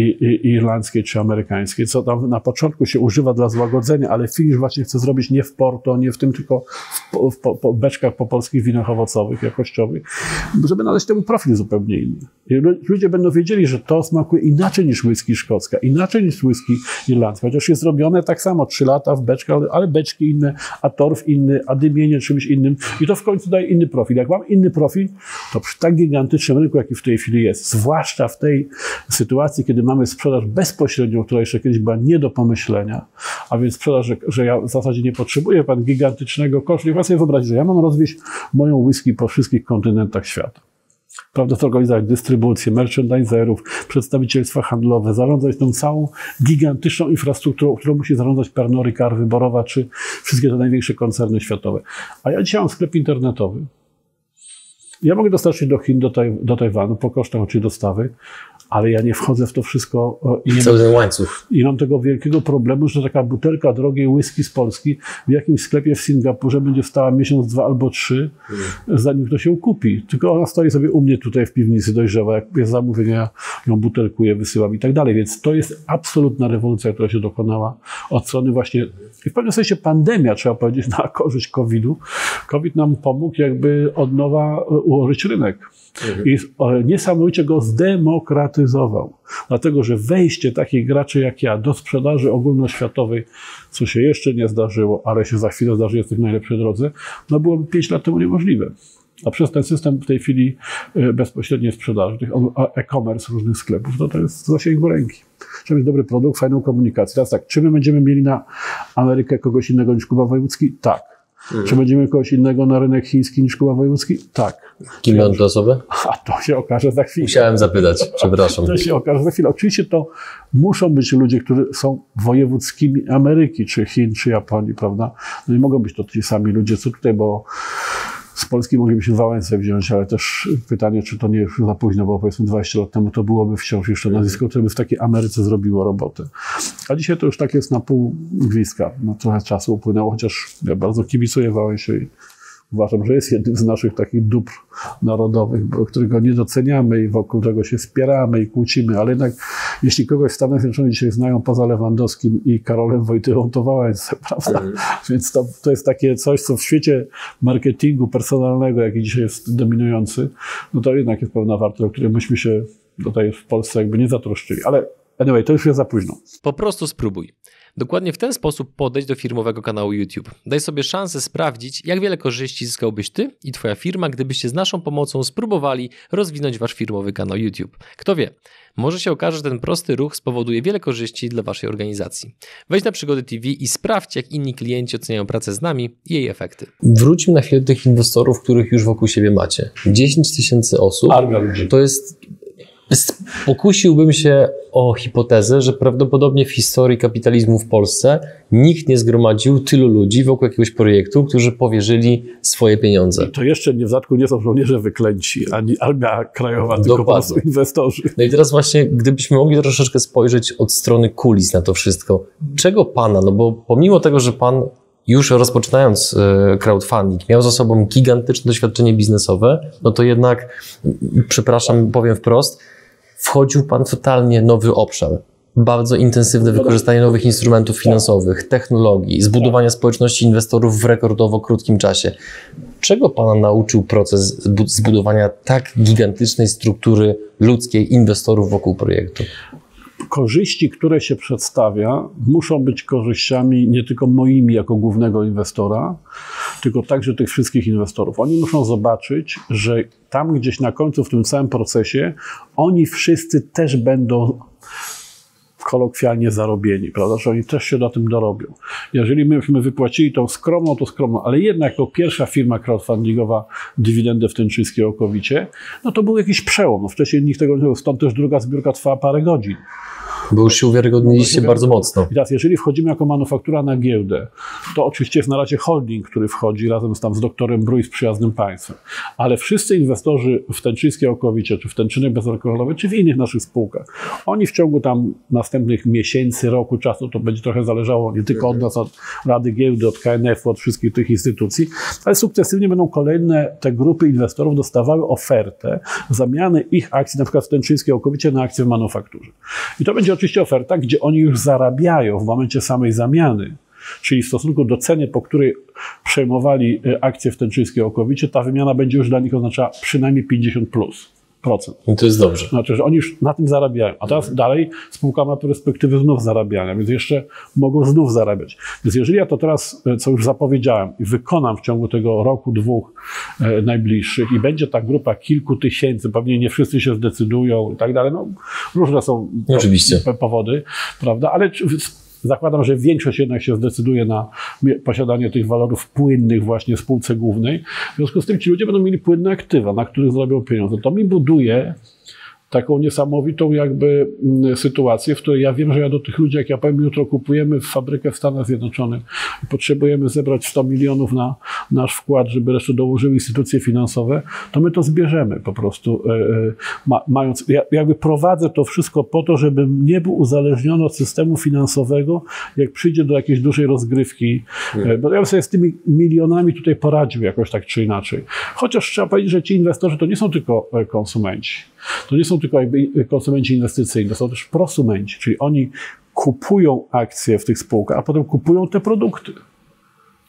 irlandzkiej czy amerykańskiej, co tam na początku się używa dla złagodzenia, ale finish właśnie chce zrobić nie w Porto, nie w tym, tylko w, beczkach po polskich winach owocowych, jakościowych, żeby nadać temu profil zupełnie inny. Ludzie będą wiedzieli, że to smakuje inaczej niż whisky szkocka, inaczej niż whisky irlandzka, chociaż jest robione tak samo, trzy lata w beczkach, ale beczki inne, a torf inny, a dymienie czymś innym i to w końcu daje inny profil. Jak mam inny profil, to przy tak gigantycznym gigantycznym rynku, jaki w tej chwili jest, zwłaszcza w tej sytuacji, kiedy mamy sprzedaż bezpośrednią, która jeszcze kiedyś była nie do pomyślenia, a więc sprzedaż, że, że ja w zasadzie nie potrzebuję pan gigantycznego kosztu. I pan sobie wyobrazić, że ja mam rozwieść moją whisky po wszystkich kontynentach świata prawda, zorganizować dystrybucję, merchandiserów, przedstawicielstwa handlowe, zarządzać tą całą gigantyczną infrastrukturą, którą musi zarządzać Pernod Ricard, Wyborowa, czy wszystkie te największe koncerny światowe. A ja dzisiaj mam sklep internetowy, ja mogę dostarczyć do Chin, do, taj, do Tajwanu po kosztach oczywiście dostawy, ale ja nie wchodzę w to wszystko. I nie Cały ten łańcuch. I mam tego wielkiego problemu, że taka butelka drogiej whisky z Polski w jakimś sklepie w Singapurze będzie stała miesiąc, dwa albo trzy, hmm. zanim ktoś ją kupi. Tylko ona stoi sobie u mnie tutaj w piwnicy dojrzewa. Jak jest zamówienie, ja ją butelkuję, wysyłam i tak dalej. Więc to jest absolutna rewolucja, która się dokonała od strony właśnie, i w pewnym sensie pandemia, trzeba powiedzieć, na korzyść COVID-u. COVID nam pomógł jakby od nowa ułożyć rynek. Mhm. I niesamowicie go zdemokratyzował. Dlatego, że wejście takich graczy jak ja do sprzedaży ogólnoświatowej, co się jeszcze nie zdarzyło, ale się za chwilę zdarzy, jest w najlepszej drodze, no byłoby 5 lat temu niemożliwe. A przez ten system w tej chwili e, bezpośredniej sprzedaży, tych e-commerce różnych sklepów, to to jest zasięgu ręki. Trzeba mieć dobry produkt, fajną komunikację. Teraz tak, czy my będziemy mieli na Amerykę kogoś innego niż Kuba Wojewódzki? Tak. Mhm. Czy będziemy kogoś innego na rynek chiński niż Kuba Wojewódzki? Tak. Kim będą te osoby? A to się okaże za chwilę. Musiałem zapytać, <laughs> przepraszam. To się okaże za chwilę. Oczywiście to muszą być ludzie, którzy są wojewódzkimi Ameryki, czy Chin, czy Japonii, prawda? No nie mogą być to ci sami ludzie, co tutaj, bo z Polski moglibyśmy Wałęsę wziąć, ale też pytanie, czy to nie już za późno, bo powiedzmy 20 lat temu to byłoby wciąż jeszcze nazwisko, które by w takiej Ameryce zrobiło robotę. A dzisiaj to już tak jest na pół gwizdka. No, trochę czasu upłynęło, chociaż ja bardzo kibicuję Wałęsie i uważam, że jest jednym z naszych takich dóbr narodowych, którego nie doceniamy i wokół którego się wspieramy i kłócimy, ale jednak jeśli kogoś w Stanach Zjednoczonych dzisiaj znają poza Lewandowskim i Karolem Wojtyłą, to Wałęsę, <laughs> prawda? Mm. Więc to, to jest takie coś, co w świecie marketingu personalnego, jaki dzisiaj jest dominujący, no to jednak jest pewna wartość, o której myśmy się tutaj w Polsce jakby nie zatroszczyli. Ale anyway, to już jest za późno. Po prostu spróbuj. Dokładnie w ten sposób podejść do firmowego kanału YouTube. Daj sobie szansę sprawdzić, jak wiele korzyści zyskałbyś Ty i Twoja firma, gdybyście z naszą pomocą spróbowali rozwinąć Wasz firmowy kanał YouTube. Kto wie, może się okaże, że ten prosty ruch spowoduje wiele korzyści dla Waszej organizacji. Wejdź na Przygody TV i sprawdź, jak inni klienci oceniają pracę z nami i jej efekty. Wróćmy na chwilę do tych inwestorów, których już wokół siebie macie. 10 tysięcy osób. To jest Pokusiłbym się o hipotezę, że prawdopodobnie w historii kapitalizmu w Polsce nikt nie zgromadził tylu ludzi wokół jakiegoś projektu, którzy powierzyli swoje pieniądze. I to jeszcze nie w dodatku nie są żołnierze wyklęci, ani armia krajowa, tylko Dokładnie. po prostu inwestorzy. No i teraz właśnie, gdybyśmy mogli troszeczkę spojrzeć od strony kulis na to wszystko, czego Pana, no bo pomimo tego, że Pan już rozpoczynając e, crowdfunding, miał za sobą gigantyczne doświadczenie biznesowe, no to jednak, przepraszam, powiem wprost, wchodził Pan w totalnie nowy obszar. Bardzo intensywne wykorzystanie nowych instrumentów finansowych, technologii, zbudowania społeczności inwestorów w rekordowo krótkim czasie. Czego Pana nauczył proces zbudowania tak gigantycznej struktury ludzkiej inwestorów wokół projektu? Korzyści, które się przedstawia, muszą być korzyściami nie tylko moimi jako głównego inwestora, tylko także tych wszystkich inwestorów. Oni muszą zobaczyć, że tam gdzieś na końcu w tym całym procesie oni wszyscy też będą kolokwialnie zarobieni, prawda, że oni też się na tym dorobią. Jeżeli myśmy wypłacili tą skromną, to skromną, ale jednak jako pierwsza firma crowdfundingowa dywidendę w Tęczyńskiej okowicie, no to był jakiś przełom. No wcześniej nikt tego nie robił, stąd też druga zbiórka trwała parę godzin. Bo już się uwiarygodniliście bardzo mocno. I teraz, jeżeli wchodzimy jako manufaktura na giełdę, to oczywiście jest na razie holding, który wchodzi razem z, tam z doktorem Brój z przyjaznym państwem. Ale wszyscy inwestorzy w Tęczyńskiej Okowicie, czy w Tęczyny Bezalkoholowej, czy w innych naszych spółkach, oni w ciągu tam następnych miesięcy, roku czasu, to będzie trochę zależało nie tylko od nas, od Rady Giełdy, od KNF-u, od wszystkich tych instytucji, ale sukcesywnie będą kolejne te grupy inwestorów dostawały ofertę zamiany ich akcji, na przykład w Tęczyńskiej Okowicie, na akcje w manufakturze. I to będzie oczywiście oferta, gdzie oni już zarabiają w momencie samej zamiany, czyli w stosunku do ceny, po której przejmowali e, akcje w Tęczyńskiej Okowicie, ta wymiana będzie już dla nich oznaczała przynajmniej 50 plus. Procent. I to jest dobrze. Znaczy, że oni już na tym zarabiają. A teraz dalej spółka ma perspektywy znów zarabiania, więc jeszcze mogą znów zarabiać. Więc jeżeli ja to teraz, e, co już zapowiedziałem, i wykonam w ciągu tego roku, dwóch e, najbliższych i będzie ta grupa kilku tysięcy, pewnie nie wszyscy się zdecydują i tak dalej, no różne są Oczywiście. po- powody, prawda, ale czy- zakładam, że większość jednak się zdecyduje na posiadanie tych walorów płynnych właśnie w spółce głównej. W związku z tym ci ludzie będą mieli płynne aktywa, na których zrobią pieniądze. To mi buduje taką niesamowitą jakby mm, sytuację, w której ja wiem, że ja do tych ludzi, jak ja powiem, jutro kupujemy fabrykę w Stanach Zjednoczonych i potrzebujemy zebrać 100 milionów na nasz wkład, żeby jeszcze dołożyły instytucje finansowe, to my to zbierzemy po prostu, e, e, ma, mając, ja, jakby prowadzę to wszystko po to, żebym nie był uzależniony od systemu finansowego, jak przyjdzie do jakiejś dużej rozgrywki, e, bo ja bym sobie z tymi milionami tutaj poradził jakoś tak czy inaczej. Chociaż trzeba powiedzieć, że ci inwestorzy to nie są tylko konsumenci. To nie są tylko jakby konsumenci inwestycyjni, to są też prosumenci, czyli oni kupują akcje w tych spółkach, a potem kupują te produkty.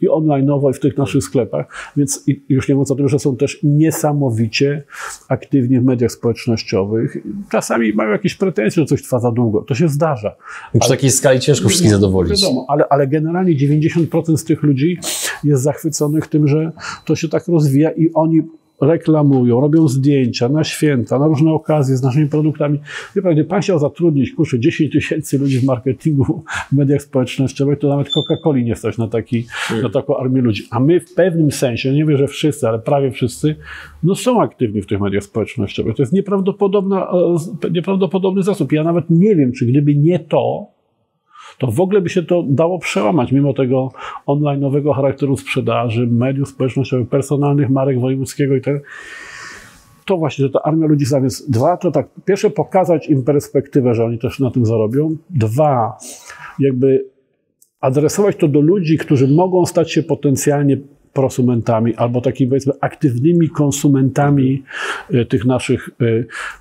I online'owo, i w tych naszych sklepach. Więc już nie mówiąc o tym, że są też niesamowicie aktywni w mediach społecznościowych. Czasami mają jakieś pretensje, że coś trwa za długo. To się zdarza. Przy takiej skali ciężko wszystkich zadowolić. Wiadomo, ale, ale generalnie 90% z tych ludzi jest zachwyconych tym, że to się tak rozwija i oni reklamują, robią zdjęcia na święta, na różne okazje z naszymi produktami. Wie pan, chciał zatrudnić, kurczę, 10 tysięcy ludzi w marketingu, w mediach społecznościowych, to nawet Coca-Coli nie stać na, taki, na taką armię ludzi. A my w pewnym sensie, nie wiem, że wszyscy, ale prawie wszyscy, no są aktywni w tych mediach społecznościowych. To jest nieprawdopodobna, e, nieprawdopodobny zasób. Ja nawet nie wiem, czy gdyby nie to, to w ogóle by się to dało przełamać, mimo tego online'owego charakteru sprzedaży, mediów społecznościowych, personalnych marek wojewódzkiego i tak. To właśnie, że ta armia ludzi sam jest. Dwa, to tak, pierwsze pokazać im perspektywę, że oni też na tym zarobią. Dwa, jakby adresować to do ludzi, którzy mogą stać się potencjalnie prosumentami albo takimi powiedzmy aktywnymi konsumentami e, tych naszych e,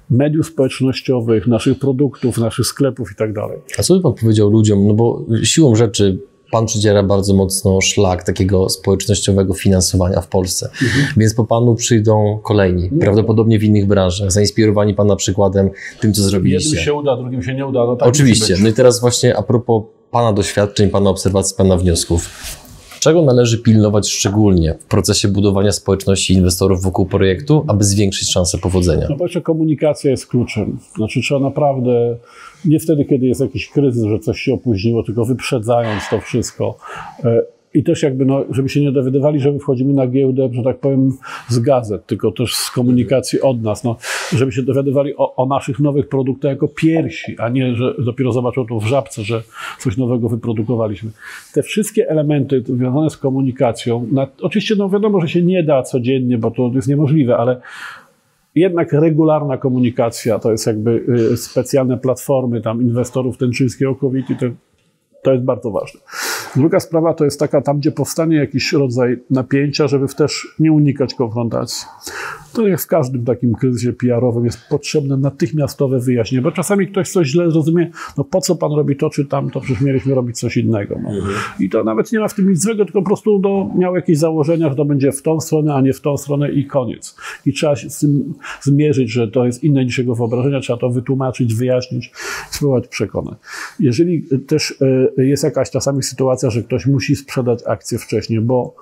mediów społecznościowych, naszych produktów, naszych sklepów i tak dalej. A co by pan powiedział ludziom? No bo siłą rzeczy pan przydziela bardzo mocno szlak takiego społecznościowego finansowania w Polsce. Więc po panu przyjdą kolejni, prawdopodobnie w innych branżach, zainspirowani pana przykładem, tym, co Jednym zrobiliście. się uda, drugim się nie uda. No tak Oczywiście. No i teraz właśnie a propos pana doświadczeń, pana obserwacji, pana wniosków. Czego należy pilnować szczególnie w procesie budowania społeczności inwestorów wokół projektu, aby zwiększyć szanse powodzenia? No pierwsze komunikacja jest kluczem. Znaczy trzeba naprawdę, nie wtedy, kiedy jest jakiś kryzys, że coś się opóźniło, tylko wyprzedzając to wszystko. I też jakby, no, żeby się nie dowiadywali, że my wchodzimy na giełdę, że tak powiem, z gazet, tylko też z komunikacji od nas, no, żeby się dowiadywali o, o naszych nowych produktach jako pierwsi, a nie, że dopiero zobaczą to w żabce, że coś nowego wyprodukowaliśmy. Te wszystkie elementy związane z komunikacją, na, oczywiście no wiadomo, że się nie da codziennie, bo to jest niemożliwe, ale jednak regularna komunikacja, to jest jakby y, specjalne platformy tam inwestorów Tęczyńskiego COVID to, to jest bardzo ważne. Druga sprawa to jest taka, tam gdzie powstanie jakiś rodzaj napięcia, żeby też nie unikać konfrontacji. To jak w każdym takim kryzysie PR-owym jest potrzebne natychmiastowe wyjaśnienie, bo czasami ktoś coś źle zrozumie, no po co pan robi to czy tamto, przecież mieliśmy robić coś innego. No. I to nawet nie ma w tym nic złego, tylko po prostu no, miał jakieś założenia, że to będzie w tą stronę, a nie w tą stronę i koniec. I trzeba się z tym zmierzyć, że to jest inne niż jego wyobrażenia, trzeba to wytłumaczyć, wyjaśnić, spróbować przekonać. Jeżeli też e, jest jakaś czasami sytuacja, że ktoś musi sprzedać akcję wcześniej, bo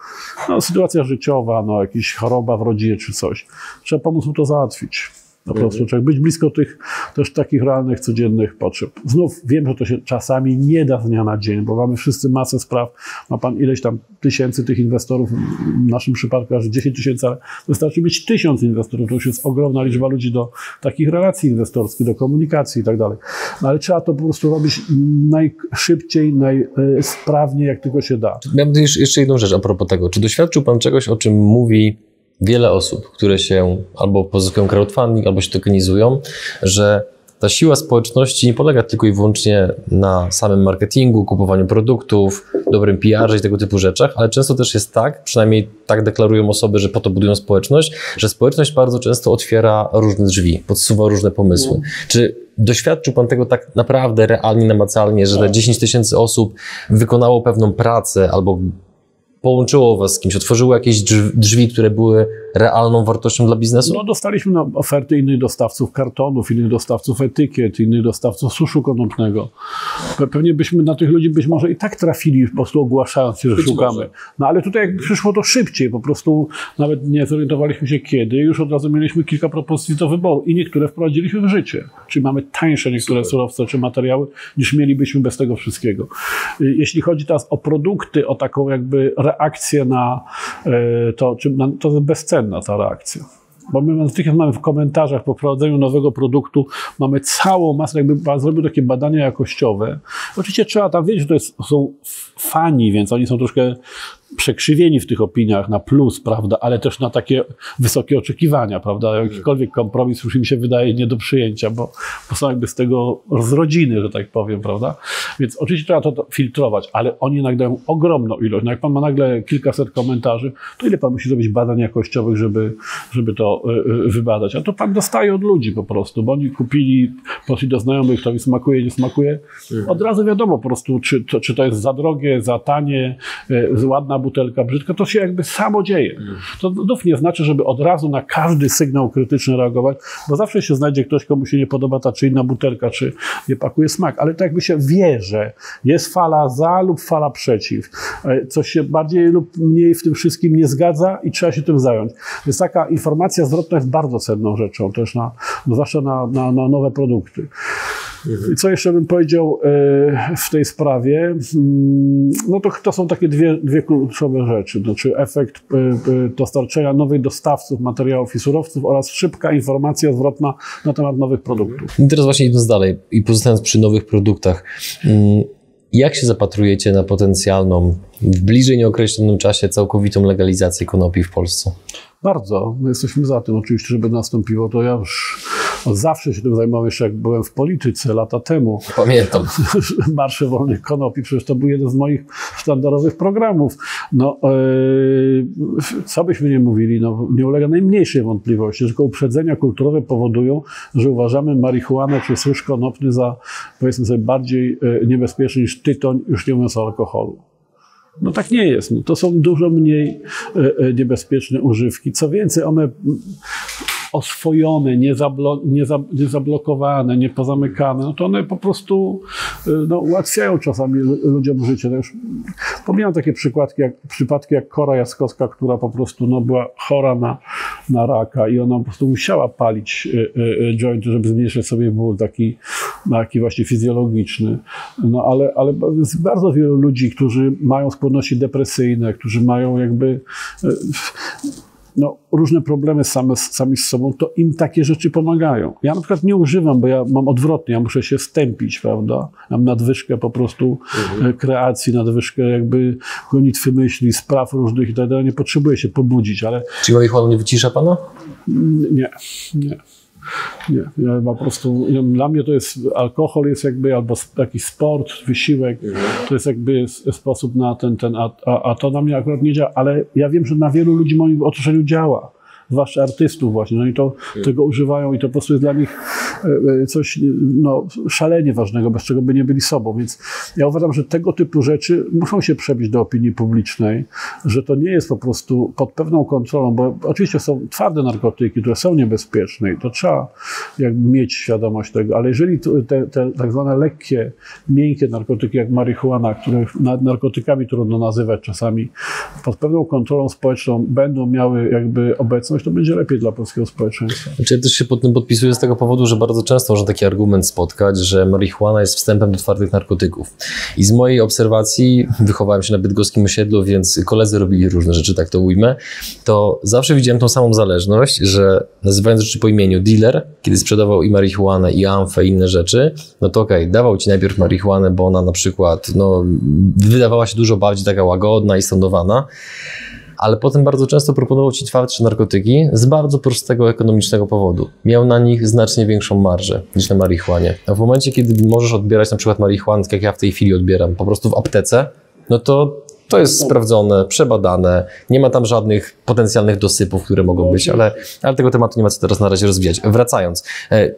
no, sytuacja życiowa, no, jakaś choroba w rodzinie czy coś, trzeba pomóc mu to załatwić. Po prostu trzeba być blisko tych też takich realnych, codziennych potrzeb. Znów wiem, że to się czasami nie da z dnia na dzień, bo mamy wszyscy masę spraw. Ma pan ileś tam tysięcy tych inwestorów, w naszym przypadku aż 10 tysięcy, ale wystarczy mieć tysiąc inwestorów, to już jest ogromna liczba ludzi do takich relacji inwestorskich, do komunikacji i tak dalej. No ale trzeba to po prostu robić najszybciej, najsprawniej, jak tylko się da. Miałem jeszcze jedną rzecz a propos tego. Czy doświadczył Pan czegoś, o czym mówi wiele osób, które się albo pozyskują crowdfunding, albo się tokenizują, że ta siła społeczności nie polega tylko i wyłącznie na samym marketingu, kupowaniu produktów, dobrym PR-ze i tego typu rzeczach, ale często też jest tak, przynajmniej tak deklarują osoby, że po to budują społeczność, że społeczność bardzo często otwiera różne drzwi, podsuwa różne pomysły. Czy doświadczył Pan tego tak naprawdę realnie, namacalnie, że te 10 tysięcy osób wykonało pewną pracę albo połączyło Was z kimś, otworzyło jakieś drzwi, które były realną wartością dla biznesu? No, dostaliśmy no, oferty innych dostawców kartonów, innych dostawców etykiet, innych dostawców suszu konopnego. Pewnie byśmy na tych ludzi być może i tak trafili, po prostu ogłaszając się, że być szukamy. Może. No ale tutaj jak przyszło to szybciej, po prostu nawet nie zorientowaliśmy się kiedy, już od razu mieliśmy kilka propozycji do wyboru i niektóre wprowadziliśmy w życie. Czyli mamy tańsze niektóre Super. surowce czy materiały, niż mielibyśmy bez tego wszystkiego. Jeśli chodzi teraz o produkty, o taką jakby reakcję na e, to, czy na, to bezcenna ta reakcja. Bo my natychmiast mamy w komentarzach po wprowadzeniu nowego produktu, mamy całą masę, jakby pan zrobił takie badania jakościowe. Oczywiście trzeba tam wiedzieć, że to jest, są fani, więc oni są troszkę przekrzywieni w tych opiniach na plus, prawda, ale też na takie wysokie oczekiwania, prawda. Jakikolwiek kompromis już im się wydaje nie do przyjęcia, bo, bo są jakby z tego z rodziny, że tak powiem, prawda. Więc oczywiście trzeba to, to filtrować, ale oni nagle ogromną ilość. No jak pan ma nagle kilkaset komentarzy, to ile pan musi zrobić badań jakościowych, żeby, żeby to y, wybadać? A to pan dostaje od ludzi po prostu, bo oni kupili, poszli do znajomych, to mi smakuje, nie smakuje. Mhm. Od razu wiadomo po prostu, czy to, czy to jest za drogie, za tanie, y, ładna butelka brzydka, to się jakby samo dzieje. To znów nie znaczy, żeby od razu na każdy sygnał krytyczny reagować, bo zawsze się znajdzie ktoś, komu się nie podoba ta czy inna butelka, czy nie pakuje smak, ale to jakby się wie, że jest fala za lub fala przeciw. E, coś się bardziej lub mniej w tym wszystkim nie zgadza i trzeba się tym zająć. Więc taka informacja zwrotna jest bardzo cenną rzeczą też na, zwłaszcza na, na, na nowe produkty. I co jeszcze bym powiedział e, w tej sprawie? Mm, no to, to są takie dwie, dwie kluczowe rzeczy. Znaczy efekt e, e, dostarczenia nowych dostawców materiałów i surowców oraz szybka informacja zwrotna na temat nowych produktów. I teraz właśnie idąc dalej i pozostając przy nowych produktach, mm, jak się zapatrujecie na potencjalną, w bliżej nieokreślonym czasie, całkowitą legalizację konopi w Polsce? Bardzo. My jesteśmy za tym oczywiście, żeby nastąpiło. To ja już zawsze się tym zajmowałem, jeszcze jak byłem w polityce lata temu. Pamiętam. <laughs> Marsze Wolnych Konopi, przecież to był jeden z moich sztandarowych programów. No, yy, co byśmy nie mówili, no, nie ulega najmniejszej wątpliwości, tylko uprzedzenia kulturowe powodują, że uważamy marihuanę czy susz konopny za, powiedzmy sobie, bardziej yy, niebezpieczny niż tytoń, już nie mówiąc o alkoholu. No tak nie jest. No, to są dużo mniej e, e, niebezpieczne używki. Co więcej, one oswojone, niezablo, niezablokowane, niepozamykane, no to one po prostu y, no, ułatwiają czasami ludziom życie. No już pomijam takie przykładki jak, przypadki jak Kora Jaskowska, która po prostu no, była chora na, na raka i ona po prostu musiała palić y, y, jointy, żeby zmniejszyć sobie ból taki, taki właśnie fizjologiczny. No ale, ale jest bardzo wielu ludzi, którzy mają skłonności depresyjne, którzy mają jakby no, różne problemy same, sami z sobą, to im takie rzeczy pomagają. Ja na przykład nie używam, bo ja mam odwrotnie, ja muszę się stępić, prawda? Mam nadwyżkę po prostu mhm. E, kreacji, nadwyżkę jakby gonitwy myśli, spraw różnych i tak dalej. Nie potrzebuję się pobudzić, ale... Czy marihuana nie wycisza pana? Nie, nie. Nie, ja po prostu, dla mnie to jest, alkohol jest jakby, albo jakiś sport, wysiłek, to jest jakby sposób na ten, ten a, a, a to na mnie akurat nie działa, ale ja wiem, że na wielu ludzi w moim otoczeniu działa zwłaszcza artystów właśnie, no i to tego używają i to po prostu jest dla nich coś no, szalenie ważnego, bez czego by nie byli sobą. Więc ja uważam, że tego typu rzeczy muszą się przebić do opinii publicznej, że to nie jest po prostu pod pewną kontrolą, bo oczywiście są twarde narkotyki, które są niebezpieczne i to trzeba jakby mieć świadomość tego, ale jeżeli te, te tak zwane lekkie, miękkie narkotyki jak marihuana, które narkotykami trudno nazywać czasami, pod pewną kontrolą społeczną będą miały jakby obecność, to będzie lepiej dla polskiego społeczeństwa. Znaczy, ja też się pod tym podpisuję z tego powodu, że bardzo często można taki argument spotkać, że marihuana jest wstępem do twardych narkotyków. I z mojej obserwacji, wychowałem się na bydgoskim osiedlu, więc koledzy robili różne rzeczy, tak to ujmę, to zawsze widziałem tą samą zależność, że nazywając rzeczy po imieniu dealer, kiedy sprzedawał i marihuanę, i amfę, i inne rzeczy, no to okej, okay, dawał ci najpierw marihuanę, bo ona na przykład no, wydawała się dużo bardziej taka łagodna i sądowana, ale potem bardzo często proponował ci twardsze narkotyki z bardzo prostego ekonomicznego powodu. Miał na nich znacznie większą marżę niż na marihuanie. A w momencie, kiedy możesz odbierać na przykład marihuanę, tak jak ja w tej chwili odbieram, po prostu w aptece, no to to jest sprawdzone, przebadane, nie ma tam żadnych potencjalnych dosypów, które mogą być, ale, ale tego tematu nie ma co teraz na razie rozwijać. Wracając, e,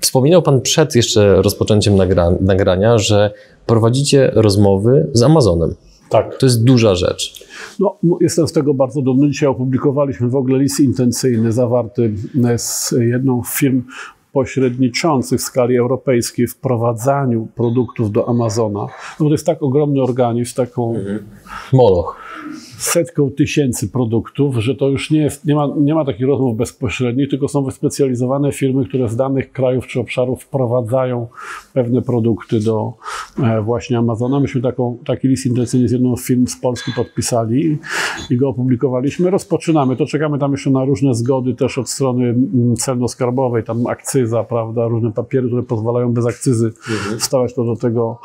Wspominał Pan przed jeszcze rozpoczęciem nagra nagrania, że prowadzicie rozmowy z Amazonem. Tak. To jest duża rzecz. No, jestem z tego bardzo dumny. Dzisiaj opublikowaliśmy w ogóle list intencyjny zawarty z jedną firm pośredniczących w skali europejskiej w prowadzaniu produktów do Amazona. No, to jest tak ogromny organizm, taką... Mhm. Moloch setką tysięcy produktów, że to już nie, jest, nie, ma, nie ma takich rozmów bezpośrednich, tylko są wyspecjalizowane firmy, które z danych krajów czy obszarów wprowadzają pewne produkty do e, właśnie Amazona. Myśmy taką, taki list intencyjny z jedną z firm z Polski podpisali i go opublikowaliśmy. Rozpoczynamy to, czekamy tam jeszcze na różne zgody też od strony mm, celno-skarbowej, tam akcyza, prawda, różne papiery, które pozwalają bez akcyzy mhm. wstawać to do tego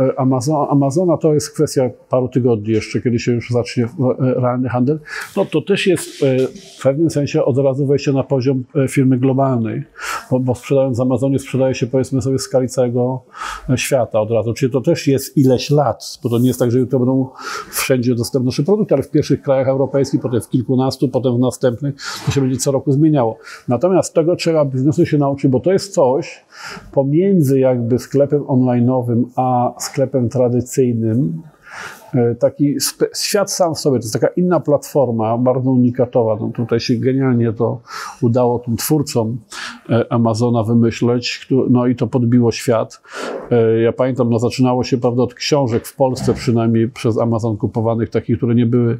e, Amazona. Amazona to jest kwestia paru tygodni jeszcze, kiedy się już zacznie realny handel, no to też jest e, w pewnym sensie od razu wejście na poziom e, firmy globalnej, bo, bo sprzedając Amazonie sprzedaje się powiedzmy sobie w skali całego świata od razu, czyli to też jest ileś lat, bo to nie jest tak, że jutro będą wszędzie dostępne nasze produkty, ale w pierwszych krajach europejskich, potem w kilkunastu, potem w następnych, to się będzie co roku zmieniało. Natomiast tego trzeba biznesu się nauczyć, bo to jest coś pomiędzy jakby sklepem online'owym a sklepem tradycyjnym, E, taki świat sam w sobie, to jest taka inna platforma, bardzo unikatowa. No tutaj się genialnie to udało tym twórcom e, Amazona wymyśleć, no i to podbiło świat. E, ja pamiętam, no zaczynało się prawda, od książek w Polsce przynajmniej przez Amazon kupowanych, takich, które nie były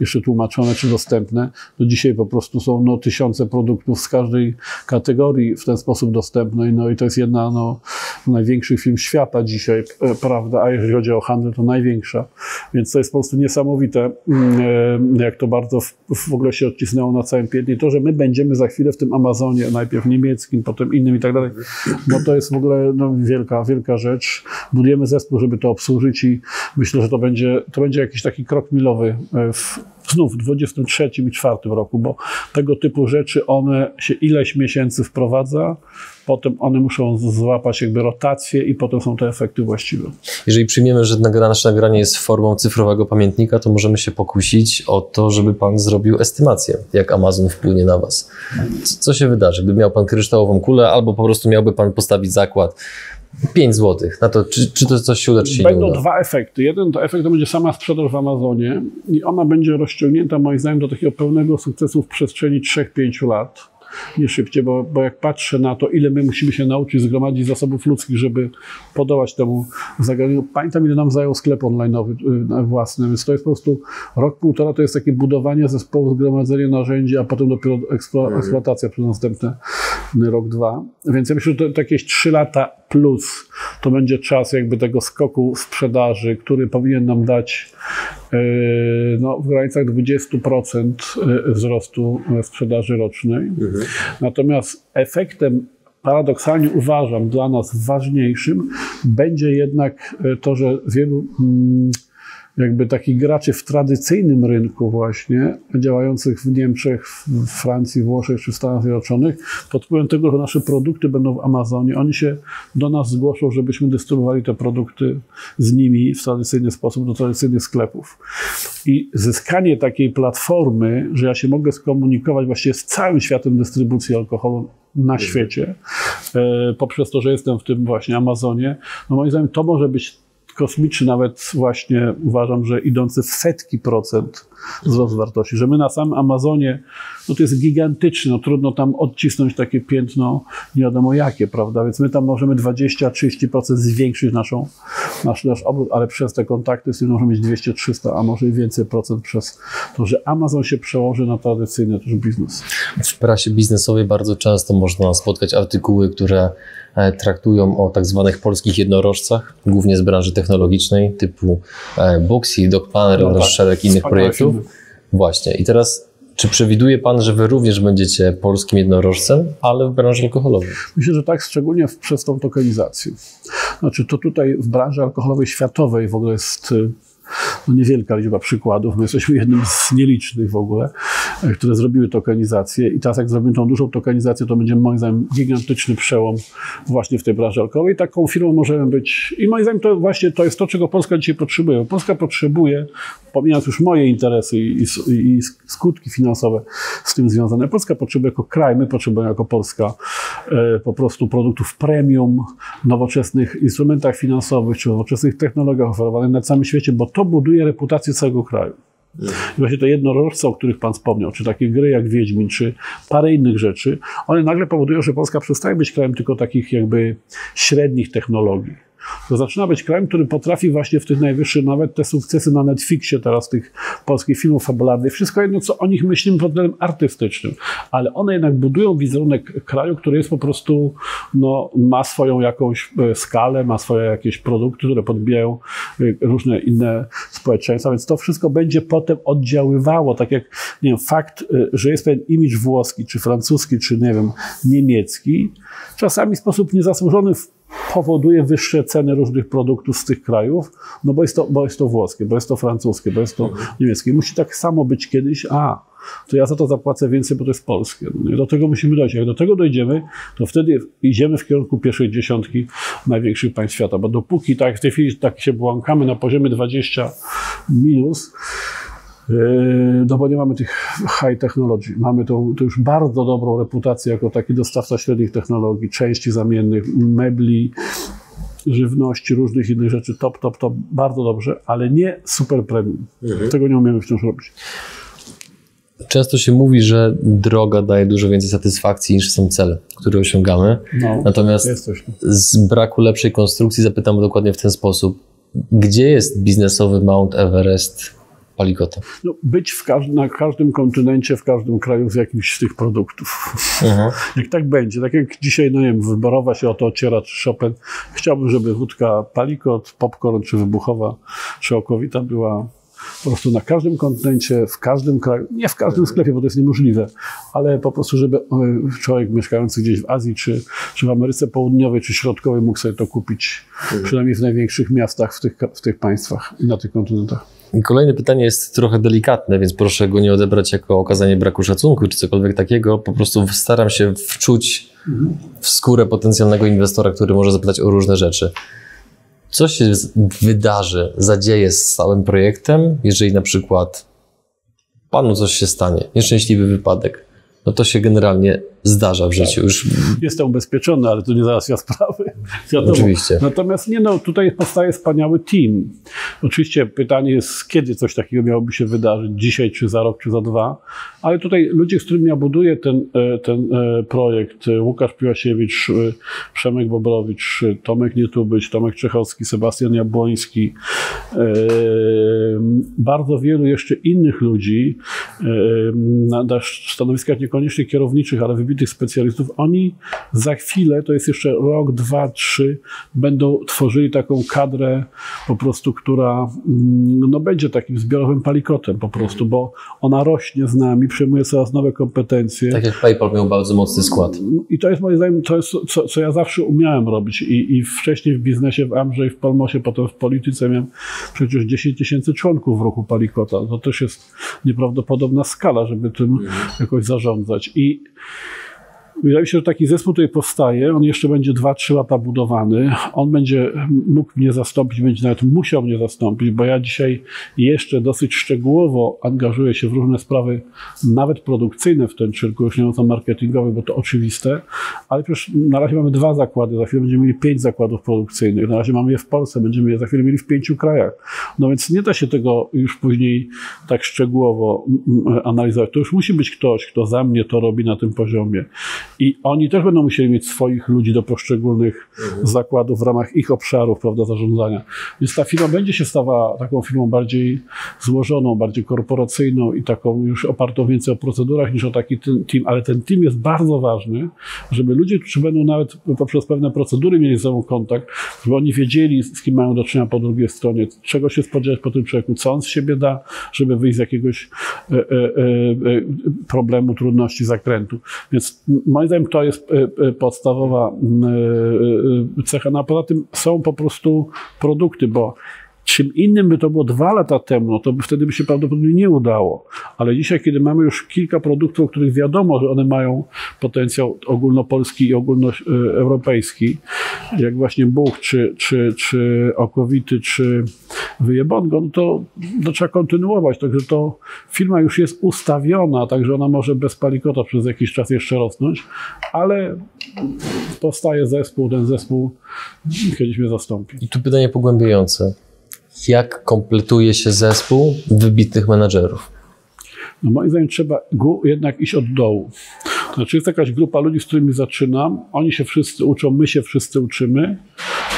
jeszcze tłumaczone czy dostępne. No dzisiaj po prostu są no, tysiące produktów z każdej kategorii w ten sposób dostępnej. No i to jest jedna no, największych firm świata dzisiaj, prawda, a jeżeli chodzi o handel, to największa. Więc to jest po prostu niesamowite, mm, jak to bardzo w, w ogóle się odcisnęło na całym piętnie. To, że my będziemy za chwilę w tym Amazonie, najpierw niemieckim, potem innym i tak dalej, no to jest w ogóle no, wielka, wielka rzecz. Budujemy zespół, żeby to obsłużyć i myślę, że to będzie, to będzie jakiś taki krok milowy e, w, znów w 23 i 4 roku, bo tego typu rzeczy one się ileś miesięcy wprowadza, potem one muszą złapać jakby rotację i potem są te efekty właściwe. Jeżeli przyjmiemy, że nasze nagranie jest formą cyfrowego pamiętnika, to możemy się pokusić o to, żeby Pan zrobił estymację, jak Amazon wpłynie na Was. Co się wydarzy, gdyby miał Pan kryształową kulę, albo po prostu miałby Pan postawić zakład, 5 zł na to, czy, czy to coś się uda, czy się Będą nie uda. dwa efekty. Jeden to efekt to będzie sama sprzedaż w Amazonie i ona będzie rozciągnięta moim zdaniem do takiego pełnego sukcesu w przestrzeni 3-5 lat nie szybciej, bo, bo jak patrzę na to, ile my musimy się nauczyć zgromadzić zasobów ludzkich, żeby podołać temu zagadnieniu. Pamiętam, ile nam zajął sklep online'owy y, własny, więc to jest po prostu rok, półtora, to jest takie budowanie zespołu, zgromadzenie narzędzi, a potem dopiero eksplo, mhm. eksploatacja przez następny rok, dwa. Więc ja myślę, że to, to jakieś trzy lata plus to będzie czas jakby tego skoku sprzedaży, który powinien nam dać yy, no, w granicach 20% yy, wzrostu sprzedaży rocznej. Mhm. Natomiast efektem paradoksalnie uważam dla nas ważniejszym będzie jednak e, to, że wielu mm, jakby takich graczy w tradycyjnym rynku właśnie, działających w Niemczech, w Francji, Włoszech czy w Stanach Zjednoczonych, pod wpływem tego, że nasze produkty będą w Amazonie, oni się do nas zgłoszą, żebyśmy dystrybuowali te produkty z nimi w tradycyjny sposób do tradycyjnych sklepów. I zyskanie takiej platformy, że ja się mogę skomunikować właściwie z całym światem dystrybucji alkoholu na świecie, e, poprzez to, że jestem w tym właśnie Amazonie, no moim zdaniem to może być kosmiczny, nawet właśnie uważam, że idący w setki procent wzrost wartości, że my na samym Amazonie, no to jest gigantyczny, no trudno tam odcisnąć takie piętno, nie wiadomo jakie, prawda, więc my tam możemy 20-30% zwiększyć naszą, nasz, nasz obrót, ale przez te kontakty z tym możemy mieć 200-300, a może i więcej procent przez to, że Amazon się przełoży na tradycyjny też biznes. W prasie biznesowej bardzo często można spotkać artykuły, które e, traktują o tak zwanych polskich jednorożcach, głównie z branży technologicznej, typu e, Boxy, DocPlanner no oraz tak, szereg innych projektów. Właśnie. I teraz czy przewiduje Pan, że Wy również będziecie polskim jednorożcem, ale w branży alkoholowej? Myślę, że tak, szczególnie przez tą tokenizację. Znaczy, to tutaj w branży alkoholowej światowej w ogóle jest y, no niewielka liczba przykładów. My jesteśmy jednym z nielicznych w ogóle, które zrobiły tokenizację i teraz jak zrobimy tą dużą tokenizację, to będzie moim zdaniem gigantyczny przełom właśnie w tej branży alkoholowej. Taką firmą możemy być i moim zdaniem to właśnie to jest to, czego Polska dzisiaj potrzebuje. Polska potrzebuje, pomijając już moje interesy i, i, i skutki finansowe z tym związane, Polska potrzebuje jako kraj, my potrzebujemy jako Polska e, po prostu produktów premium, nowoczesnych instrumentach finansowych czy nowoczesnych technologiach oferowanych na całym świecie, bo to buduje reputację całego kraju. I właśnie te jednorożce, o których Pan wspomniał, czy takie gry jak Wiedźmin, czy parę innych rzeczy, one nagle powodują, że Polska przestaje być krajem tylko takich jakby średnich technologii to zaczyna być krajem, który potrafi właśnie w tych najwyższych, nawet te sukcesy na Netflixie teraz tych polskich filmów fabularnych, wszystko jedno, co o nich myślimy pod względem artystycznym, ale one jednak budują wizerunek kraju, który jest po prostu, no, ma swoją jakąś e, skalę, ma swoje jakieś produkty, które podbijają e, różne inne społeczeństwa, więc to wszystko będzie potem oddziaływało, tak jak, nie wiem, fakt, e, że jest pewien imidż włoski, czy francuski, czy nie wiem, niemiecki, czasami w sposób niezasłużony powoduje wyższe ceny różnych produktów z tych krajów, no bo jest to, bo jest to włoskie, bo jest to francuskie, bo jest to mhm. niemieckie. Musi tak samo być kiedyś, a to ja za to zapłacę więcej, bo to jest polskie. No do tego musimy dojść. Jak do tego dojdziemy, to wtedy idziemy w kierunku pierwszej dziesiątki największych państw świata, bo dopóki tak w tej chwili tak się błąkamy na poziomie 20 minus, no bo nie mamy tych high technology. Mamy tą, to już bardzo dobrą reputację jako taki dostawca średnich technologii, części zamiennych, mebli, żywności, różnych innych rzeczy, top, top, top, bardzo dobrze, ale nie super premium. Mhm. Tego nie umiemy wciąż robić. Często się mówi, że droga daje dużo więcej satysfakcji niż są cele, które osiągamy. No, Natomiast z braku lepszej konstrukcji zapytam dokładnie w ten sposób. Gdzie jest biznesowy Mount Everest palikota? No, być w na każdym kontynencie, w każdym kraju z jakimś z tych produktów. Mhm. <laughs> Jak tak będzie, tak jak dzisiaj, no nie wiem, wyborowa się o to ociera, czy Chopin, chciałbym, żeby wódka palikot, popcorn, czy wybuchowa, czy okowita była po prostu na każdym kontynencie, w każdym kraju, nie w każdym sklepie, bo to jest niemożliwe, ale po prostu, żeby e, człowiek mieszkający gdzieś w Azji, czy, czy w Ameryce Południowej, czy Środkowej mógł sobie to kupić, mhm. przynajmniej w największych miastach w tych, w tych państwach i na tych kontynentach. Kolejne pytanie jest trochę delikatne, więc proszę go nie odebrać jako okazanie braku szacunku czy cokolwiek takiego. Po prostu staram się wczuć w skórę potencjalnego inwestora, który może zapytać o różne rzeczy. Co się wydarzy, zadzieje z całym projektem, jeżeli na przykład panu coś się stanie, nieszczęśliwy wypadek? No to się generalnie zdarza w życiu. Już... Jestem ubezpieczony, ale to nie załatwia sprawy. Wiadomo. Oczywiście. Natomiast nie no, tutaj powstaje wspaniały team. Oczywiście pytanie jest, kiedy coś takiego miałoby się wydarzyć, dzisiaj, czy za rok, czy za dwa, ale tutaj ludzie, z którymi ja buduję ten, e, ten e, projekt, e, Łukasz Piłasiewicz, Przemek Bobrowicz, Tomek Nietubyć, Tomek Czechowski, Sebastian Jabłoński, bardzo wielu jeszcze innych ludzi na stanowiskach niekoniecznie kierowniczych, ale wybitnych specjalistów, oni za chwilę, to jest jeszcze rok, dwa, trzy, będą tworzyli taką kadrę po prostu, która mm, no, będzie takim zbiorowym palikotem po prostu, bo ona rośnie z nami, przejmuje coraz nowe kompetencje. Tak jak PayPal miał bardzo mocny skład. I to jest moim zdaniem, to jest co, co ja zawsze umiałem robić I, i wcześniej w biznesie, w Amrze w Polmosie, potem w polityce miałem przecież 10 tysięcy członków w roku palikota. To też jest nieprawdopodobna skala, żeby tym mhm. jakoś zarządzać. I Wydaje mi się, że taki zespół tutaj powstaje, on jeszcze będzie 2-3 lata budowany, on będzie mógł mnie zastąpić, będzie nawet musiał mnie zastąpić, bo ja dzisiaj jeszcze dosyć szczegółowo angażuję się w różne sprawy, nawet produkcyjne w tym czynku, już nie mówiąc o marketingowych, bo to oczywiste, ale przecież na razie mamy dwa zakłady, za chwilę będziemy mieli pięć zakładów produkcyjnych, na razie mamy je w Polsce, będziemy je za chwilę mieli w pięciu krajach. No więc nie da się tego już później tak szczegółowo analizować. To już musi być ktoś, kto za mnie to robi na tym poziomie. I oni też będą musieli mieć swoich ludzi do poszczególnych mhm. zakładów w ramach ich obszarów, prawda, zarządzania. Więc ta firma będzie się stawała taką firmą bardziej złożoną, bardziej korporacyjną i taką już opartą więcej o procedurach niż o taki team, ale ten team jest bardzo ważny, żeby ludzie, którzy będą nawet poprzez pewne procedury mieli ze sobą kontakt, żeby oni wiedzieli, z kim mają do czynienia po drugiej stronie, czego się spodziewać po tym człowieku, co on z siebie da, żeby wyjść z jakiegoś e, e, e, problemu, trudności, zakrętu. Więc moim zdaniem to jest podstawowa cecha. No a poza tym są po prostu produkty, bo Czym innym by to było dwa lata temu, no to wtedy by się prawdopodobnie nie udało. Ale dzisiaj, kiedy mamy już kilka produktów, o których wiadomo, że one mają potencjał ogólnopolski i ogólnoeuropejski, jak właśnie Buch, czy, czy, czy Okowity, czy Wyjebongo, no to, to trzeba kontynuować. Także to firma już jest ustawiona, także ona może bez palikota przez jakiś czas jeszcze rosnąć, ale powstaje zespół, ten zespół kiedyś mnie zastąpi. I tu pytanie pogłębiające jak kompletuje się zespół wybitnych menadżerów? No moim zdaniem trzeba jednak iść od dołu. Znaczy jest jakaś grupa ludzi, z którymi zaczynam, oni się wszyscy uczą, my się wszyscy uczymy.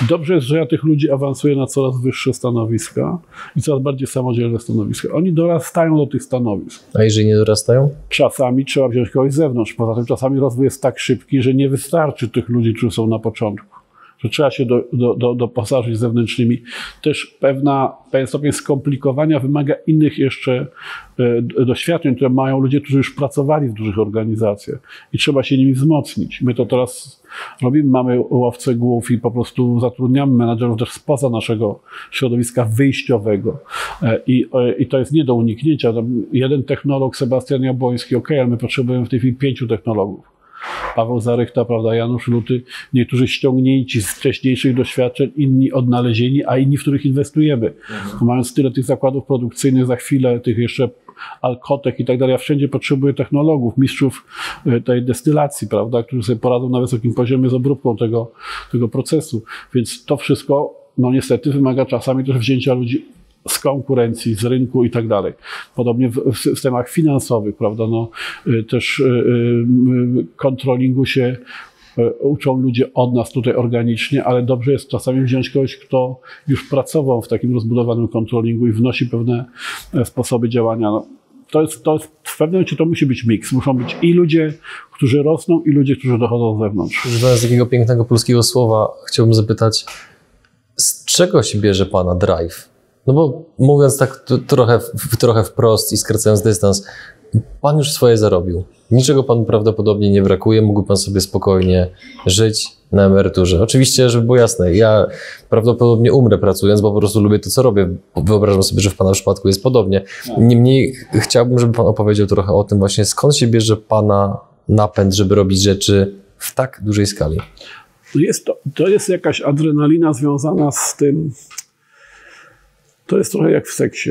Dobrze jest, że ja tych ludzi awansuję na coraz wyższe stanowiska i coraz bardziej samodzielne stanowiska. Oni dorastają do tych stanowisk. A jeżeli nie dorastają? Czasami trzeba wziąć kogoś z zewnątrz. Poza tym czasami rozwój jest tak szybki, że nie wystarczy tych ludzi, którzy są na początku że trzeba się do, do, do, doposażyć zewnętrznymi. Też pewna, pewien stopień skomplikowania wymaga innych jeszcze e, doświadczeń, które mają ludzie, którzy już pracowali w dużych organizacjach i trzeba się nimi wzmocnić. My to teraz robimy, mamy łowcę głów i po prostu zatrudniamy menadżerów też spoza naszego środowiska wyjściowego e, i, e, i to jest nie do uniknięcia. Jeden technolog, Sebastian Jabłoński, ok, ale my potrzebujemy w tej chwili pięciu technologów Paweł Zarychta, prawda, Janusz Luty, niektórzy ściągnięci z wcześniejszych doświadczeń, inni odnalezieni, a inni, w których inwestujemy. Mhm. Mając tyle tych zakładów produkcyjnych, za chwilę tych jeszcze alkotek i tak dalej, ja wszędzie potrzebuję technologów, mistrzów e, tej destylacji, prawda, którzy sobie poradzą na wysokim poziomie z obróbką tego, tego procesu. Więc to wszystko, no niestety, wymaga czasami też wzięcia ludzi z konkurencji, z rynku i tak dalej. Podobnie w, w systemach finansowych, prawda, no, y, też y, y, kontrolingu się uczą ludzie od nas tutaj organicznie, ale dobrze jest czasami wziąć kogoś, kto już pracował w takim rozbudowanym kontrolingu i wnosi pewne e, sposoby działania. No, to jest, to jest, w pewnym momencie to musi być miks. Muszą być i ludzie, którzy rosną, i ludzie, którzy dochodzą z zewnątrz. Używając takiego pięknego polskiego słowa, chciałbym zapytać, z czego się bierze Pana drive? No bo mówiąc tak trochę, trochę wprost i skracając dystans, pan już swoje zarobił. Niczego panu prawdopodobnie nie brakuje, mógłby pan sobie spokojnie żyć na emeryturze. Oczywiście, żeby było jasne, ja prawdopodobnie umrę pracując, bo po prostu lubię to, co robię. Wyobrażam sobie, że w pana przypadku jest podobnie. Niemniej chciałbym, żeby pan opowiedział trochę o tym właśnie, skąd się bierze pana napęd, żeby robić rzeczy w tak dużej skali. Jest to, to jest jakaś adrenalina związana z tym, to jest trochę jak w seksie.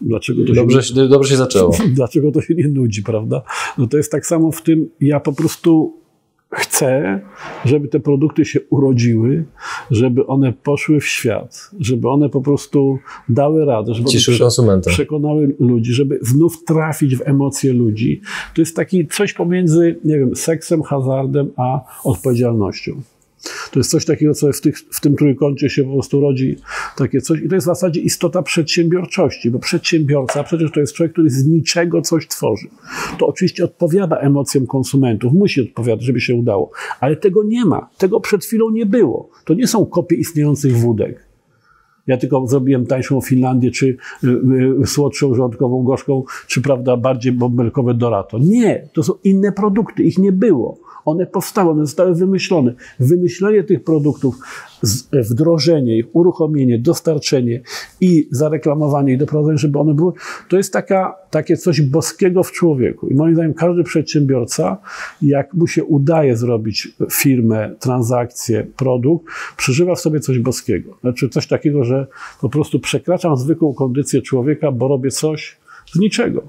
Dlaczego to dobrze, się, nie, dobrze się zaczęło. <laughs> Dlaczego to się nie nudzi, prawda? No to jest tak samo w tym, ja po prostu chcę, żeby te produkty się urodziły, żeby one poszły w świat, żeby one po prostu dały radę, żeby Cieszyły konsumenta. przekonały ludzi, żeby znów trafić w emocje ludzi. To jest taki coś pomiędzy, nie wiem, seksem, hazardem, a odpowiedzialnością. To jest coś takiego, co w, tych, w tym trójkącie się po prostu rodzi takie coś. I to jest w zasadzie istota przedsiębiorczości, bo przedsiębiorca przecież to jest człowiek, który z niczego coś tworzy. To oczywiście odpowiada emocjom konsumentów, musi odpowiadać, żeby się udało, ale tego nie ma. Tego przed chwilą nie było. To nie są kopie istniejących wódek. Ja tylko zrobiłem tańszą Finlandię, czy y, y, słodszą, żołądkową, gorzką, czy prawda, bardziej bąbelkowe Dorato. Nie, to są inne produkty, ich nie było. One powstały, one zostały wymyślone. Wymyślenie tych produktów, wdrożenie ich, uruchomienie, dostarczenie i zareklamowanie i doprowadzenie, żeby one były, to jest taka, takie coś boskiego w człowieku. I moim zdaniem każdy przedsiębiorca, jak mu się udaje zrobić firmę, transakcję, produkt, przeżywa w sobie coś boskiego. Znaczy coś takiego, że po prostu przekraczam zwykłą kondycję człowieka, bo robię coś z niczego.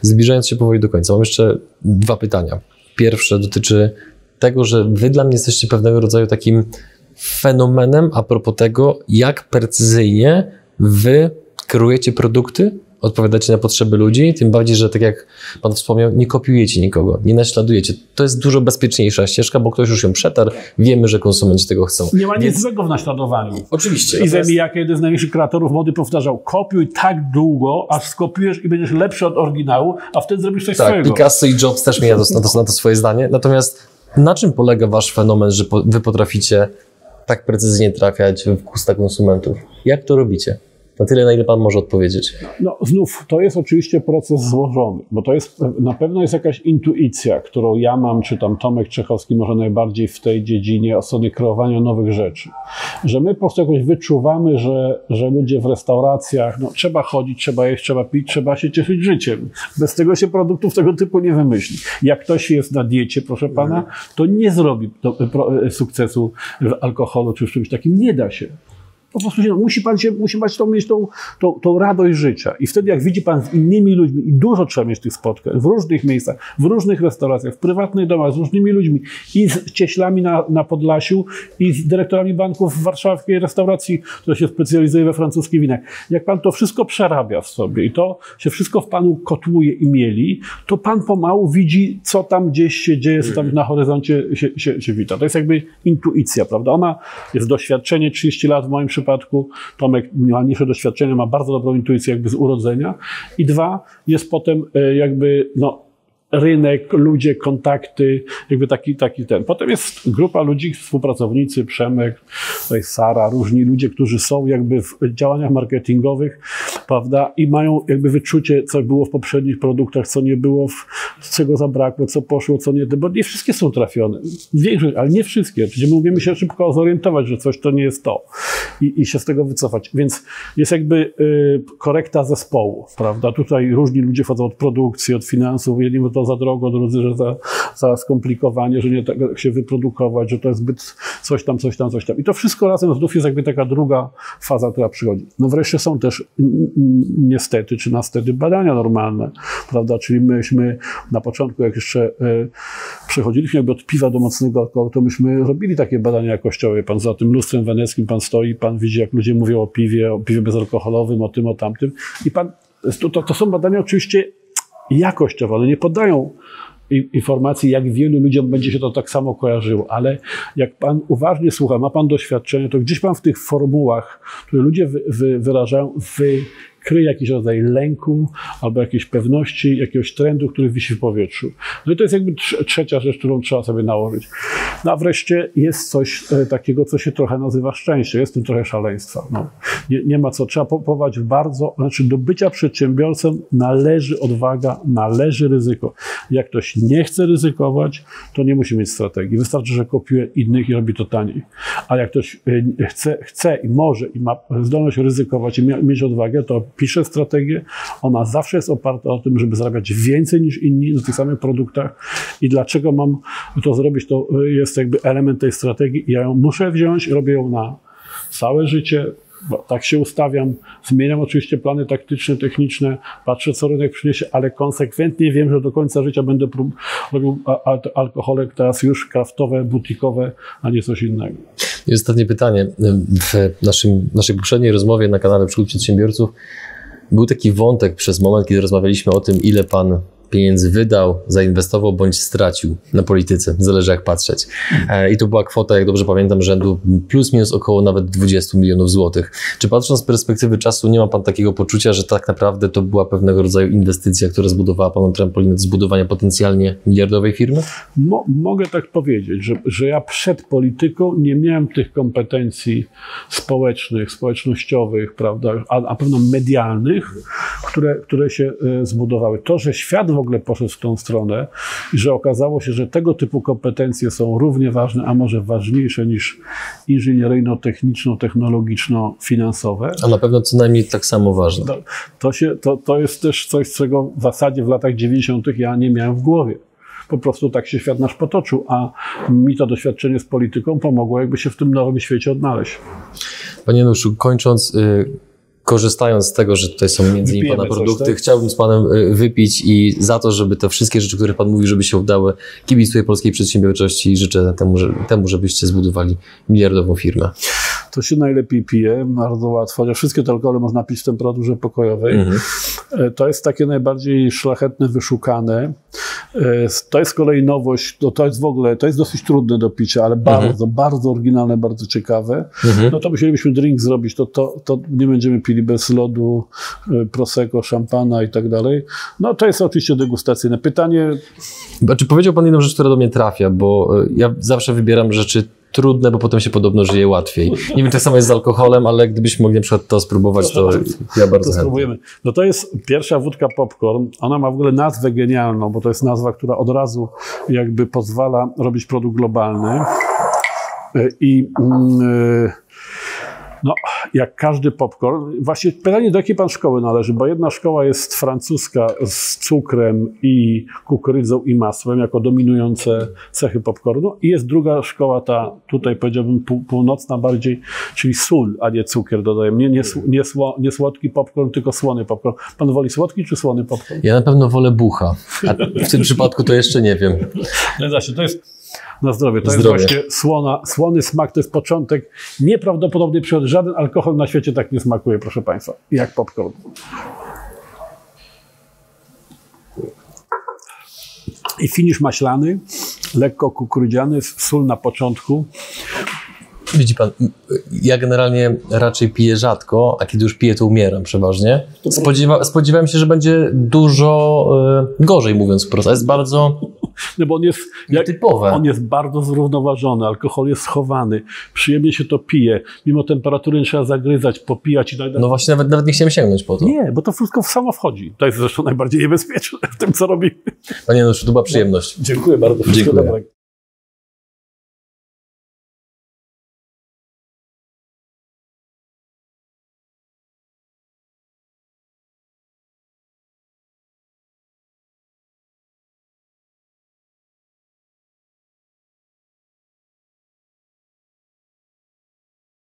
Zbliżając się powoli do końca, mam jeszcze dwa pytania. Pierwsze dotyczy tego, że wy dla mnie jesteście pewnego rodzaju takim fenomenem a propos tego, jak precyzyjnie wy kreujecie produkty, odpowiadacie na potrzeby ludzi, tym bardziej, że tak jak Pan wspomniał, nie kopiujecie nikogo, nie naśladujecie. To jest dużo bezpieczniejsza ścieżka, bo ktoś już ją przetarł, wiemy, że konsumenci tego chcą. Nie ma nic Więc... złego w naśladowaniu. Oczywiście. I Zemi, jeden z największych kreatorów mody, powtarzał, kopiuj tak długo, aż skopiujesz i będziesz lepszy od oryginału, a wtedy zrobisz coś tak, swojego. Picasso i Jobs też mieli na to, na to swoje zdanie. Natomiast na czym polega Wasz fenomen, że wy potraficie tak precyzyjnie trafiać w usta konsumentów? Jak to robicie? Na tyle, na ile Pan może odpowiedzieć. No, znów, to jest oczywiście proces złożony, bo to jest, na pewno jest jakaś intuicja, którą ja mam, czy tam Tomek Czechowski może najbardziej w tej dziedzinie osoby kreowania nowych rzeczy. Że my po prostu jakoś wyczuwamy, że, że ludzie w restauracjach, no trzeba chodzić, trzeba jeść, trzeba pić, trzeba się cieszyć życiem. Bez tego się produktów tego typu nie wymyśli. Jak ktoś jest na diecie, proszę Pana, to nie zrobi sukcesu w alkoholu czy w czymś takim. Nie da się. Po prostu się, musi pan się, musi mieć tą, tą, tą radość życia. I wtedy, jak widzi pan z innymi ludźmi, i dużo trzeba mieć tych spotkań, w różnych miejscach, w różnych restauracjach, w prywatnych domach, z różnymi ludźmi, i z cieślami na, na Podlasiu, i z dyrektorami banków w warszawskiej restauracji, która się specjalizuje we francuskich winach. Jak pan to wszystko przerabia w sobie i to się wszystko w panu kotłuje i mieli, to pan pomału widzi, co tam gdzieś się dzieje, co tam na horyzoncie się, się, się wita. To jest jakby intuicja, prawda? Ona jest doświadczenie 30 lat w moim Tomek ma mniejsze doświadczenie, ma bardzo dobrą intuicję jakby z urodzenia. I dwa, jest potem e, jakby, no, rynek, ludzie, kontakty, jakby taki, taki ten. Potem jest grupa ludzi, współpracownicy, Przemek, tutaj Sara, różni ludzie, którzy są jakby w działaniach marketingowych, prawda, i mają jakby wyczucie, co było w poprzednich produktach, co nie było, w, czego zabrakło, co poszło, co nie, bo nie wszystkie są trafione. Większość, ale nie wszystkie. Przecież my umiemy się szybko zorientować, że coś to nie jest to i, i się z tego wycofać. Więc jest jakby y, korekta zespołu, prawda. Tutaj różni ludzie wchodzą od produkcji, od finansów, jedni to za drogo, drudzy, że za, za skomplikowanie, że nie tak się wyprodukować, że to jest zbyt coś tam, coś tam, coś tam. I to wszystko razem znów jest jakby taka druga faza, która przychodzi. No wreszcie są też niestety, czy nastety badania normalne, prawda, czyli myśmy na początku, jak jeszcze y, przechodziliśmy jakby od piwa do mocnego alkoholu, to myśmy robili takie badania jakościowe. Pan za tym lustrem weneckim, pan stoi, pan widzi, jak ludzie mówią o piwie, o piwie bezalkoholowym, o tym, o tamtym. I pan, to, to, to są badania oczywiście jakościowo, ale nie podają informacji, jak wielu ludziom będzie się to tak samo kojarzyło, ale jak pan uważnie słucha, ma pan doświadczenie, to gdzieś pan w tych formułach, które ludzie wy, wy, wyrażają, wy, kryje jakiś rodzaj lęku albo jakiejś pewności, jakiegoś trendu, który wisi w powietrzu. No i to jest jakby trzecia rzecz, którą trzeba sobie nałożyć. No a wreszcie jest coś e, takiego, co się trochę nazywa szczęście. Jest w tym trochę szaleństwa. No. Nie, nie ma co. Trzeba powołać w bardzo, znaczy do bycia przedsiębiorcą należy odwaga, należy ryzyko. Jak ktoś nie chce ryzykować, to nie musi mieć strategii. Wystarczy, że kopiuje innych i robi to taniej. A jak ktoś e, chce, chce i może i ma zdolność ryzykować i mieć odwagę, to pisze strategię, ona zawsze jest oparta o tym, żeby zarabiać więcej niż inni na tych samych produktach i dlaczego mam to zrobić, to jest jakby element tej strategii ja ją muszę wziąć, robię ją na całe życie, bo tak się ustawiam, zmieniam oczywiście plany taktyczne, techniczne, patrzę co rynek przyniesie, ale konsekwentnie wiem, że do końca życia będę prób, robił alkohole teraz już kraftowe, butikowe, a nie coś innego. I ostatnie pytanie. W naszym, naszej poprzedniej rozmowie na kanale Przygód Przedsiębiorców był taki wątek przez moment, kiedy rozmawialiśmy o tym, ile pan pieniędzy wydał, zainwestował bądź stracił na polityce, zależy jak patrzeć. E, I to była kwota, jak dobrze pamiętam, rzędu plus minus około nawet 20 milionów złotych. Czy patrząc z perspektywy czasu, nie ma Pan takiego poczucia, że tak naprawdę to była pewnego rodzaju inwestycja, która zbudowała Panu trampolinę do zbudowania potencjalnie miliardowej firmy? Mo mogę tak powiedzieć, że, że ja przed polityką nie miałem tych kompetencji społecznych, społecznościowych, prawda, a pewno medialnych, które, które się e, zbudowały. To, że świat w ogóle poszedł w tą stronę i że okazało się, że tego typu kompetencje są równie ważne, a może ważniejsze niż inżynieryjno-techniczno-technologiczno-finansowe. A na pewno co najmniej tak samo ważne. To, to, się, to, to jest też coś, czego w zasadzie w latach 90. ja nie miałem w głowie po prostu tak się świat nasz potoczył, a mi to doświadczenie z polityką pomogło jakby się w tym nowym świecie odnaleźć. Panie Januszu, kończąc, y, korzystając z tego, że tutaj są między innymi Pana produkty, coś, tak? chciałbym z Panem y, wypić i za to, żeby te wszystkie rzeczy, które Pan mówi, żeby się udały, kibicuję polskiej przedsiębiorczości i życzę temu, że, temu żebyście zbudowali miliardową firmę. To się najlepiej pije, bardzo łatwo, chociaż wszystkie te alkohole można pić w temperaturze pokojowej. Mhm. E, to jest takie najbardziej szlachetne, wyszukane. E, to jest z kolei nowość, to, to jest w ogóle, to jest dosyć trudne do picia, ale mhm. bardzo, bardzo oryginalne, bardzo ciekawe. Mhm. No to musielibyśmy drink zrobić, to, to, to nie będziemy pili bez lodu, e, prosecco, szampana i tak dalej. No to jest oczywiście degustacyjne. Pytanie... Czy powiedział Pan jedną rzecz, która do mnie trafia, bo ja zawsze wybieram rzeczy trudne, bo potem się podobno żyje łatwiej. Nie wiem, tak samo jest z alkoholem, ale gdybyśmy mogli na przykład to spróbować, to ja bardzo to spróbujemy. No to jest pierwsza wódka popcorn. Ona ma w ogóle nazwę genialną, bo to jest nazwa, która od razu jakby pozwala robić produkt globalny. I yy, no, jak każdy popcorn. Właśnie pytanie, do jakiej pan szkoły należy, bo jedna szkoła jest francuska z cukrem i kukurydzą i masłem jako dominujące cechy popcornu i jest druga szkoła, ta tutaj powiedziałbym pół, północna bardziej, czyli sól, a nie cukier dodajemy. Nie, nie, nie, sło, nie słodki popcorn, tylko słony popcorn. Pan woli słodki czy słony popcorn? Ja na pewno wolę bucha, a w tym przypadku to jeszcze nie wiem. No właśnie, to jest na zdrowie. To zdrowie. jest właśnie słona, słony smak, to jest początek nieprawdopodobnej przygody. Żaden alkohol na świecie tak nie smakuje, proszę Państwa, jak popcorn. I finisz maślany, lekko kukurydziany, sól na początku. Widzi pan, ja generalnie raczej piję rzadko, a kiedy już piję, to umieram przeważnie. Spodziewa, spodziewałem się, że będzie dużo y, gorzej, mówiąc wprost. Jest bardzo <laughs> no bo on jest jak, typowe. On jest bardzo zrównoważony, alkohol jest schowany, przyjemnie się to pije, mimo temperatury nie trzeba zagryzać, popijać i tak dalej. No właśnie, nawet, nawet nie chciałem sięgnąć po to. Nie, bo to wszystko samo wchodzi. To jest zresztą najbardziej niebezpieczne w tym, co robimy. Panie Januszu, to była przyjemność. No, dziękuję bardzo. Dziękuję.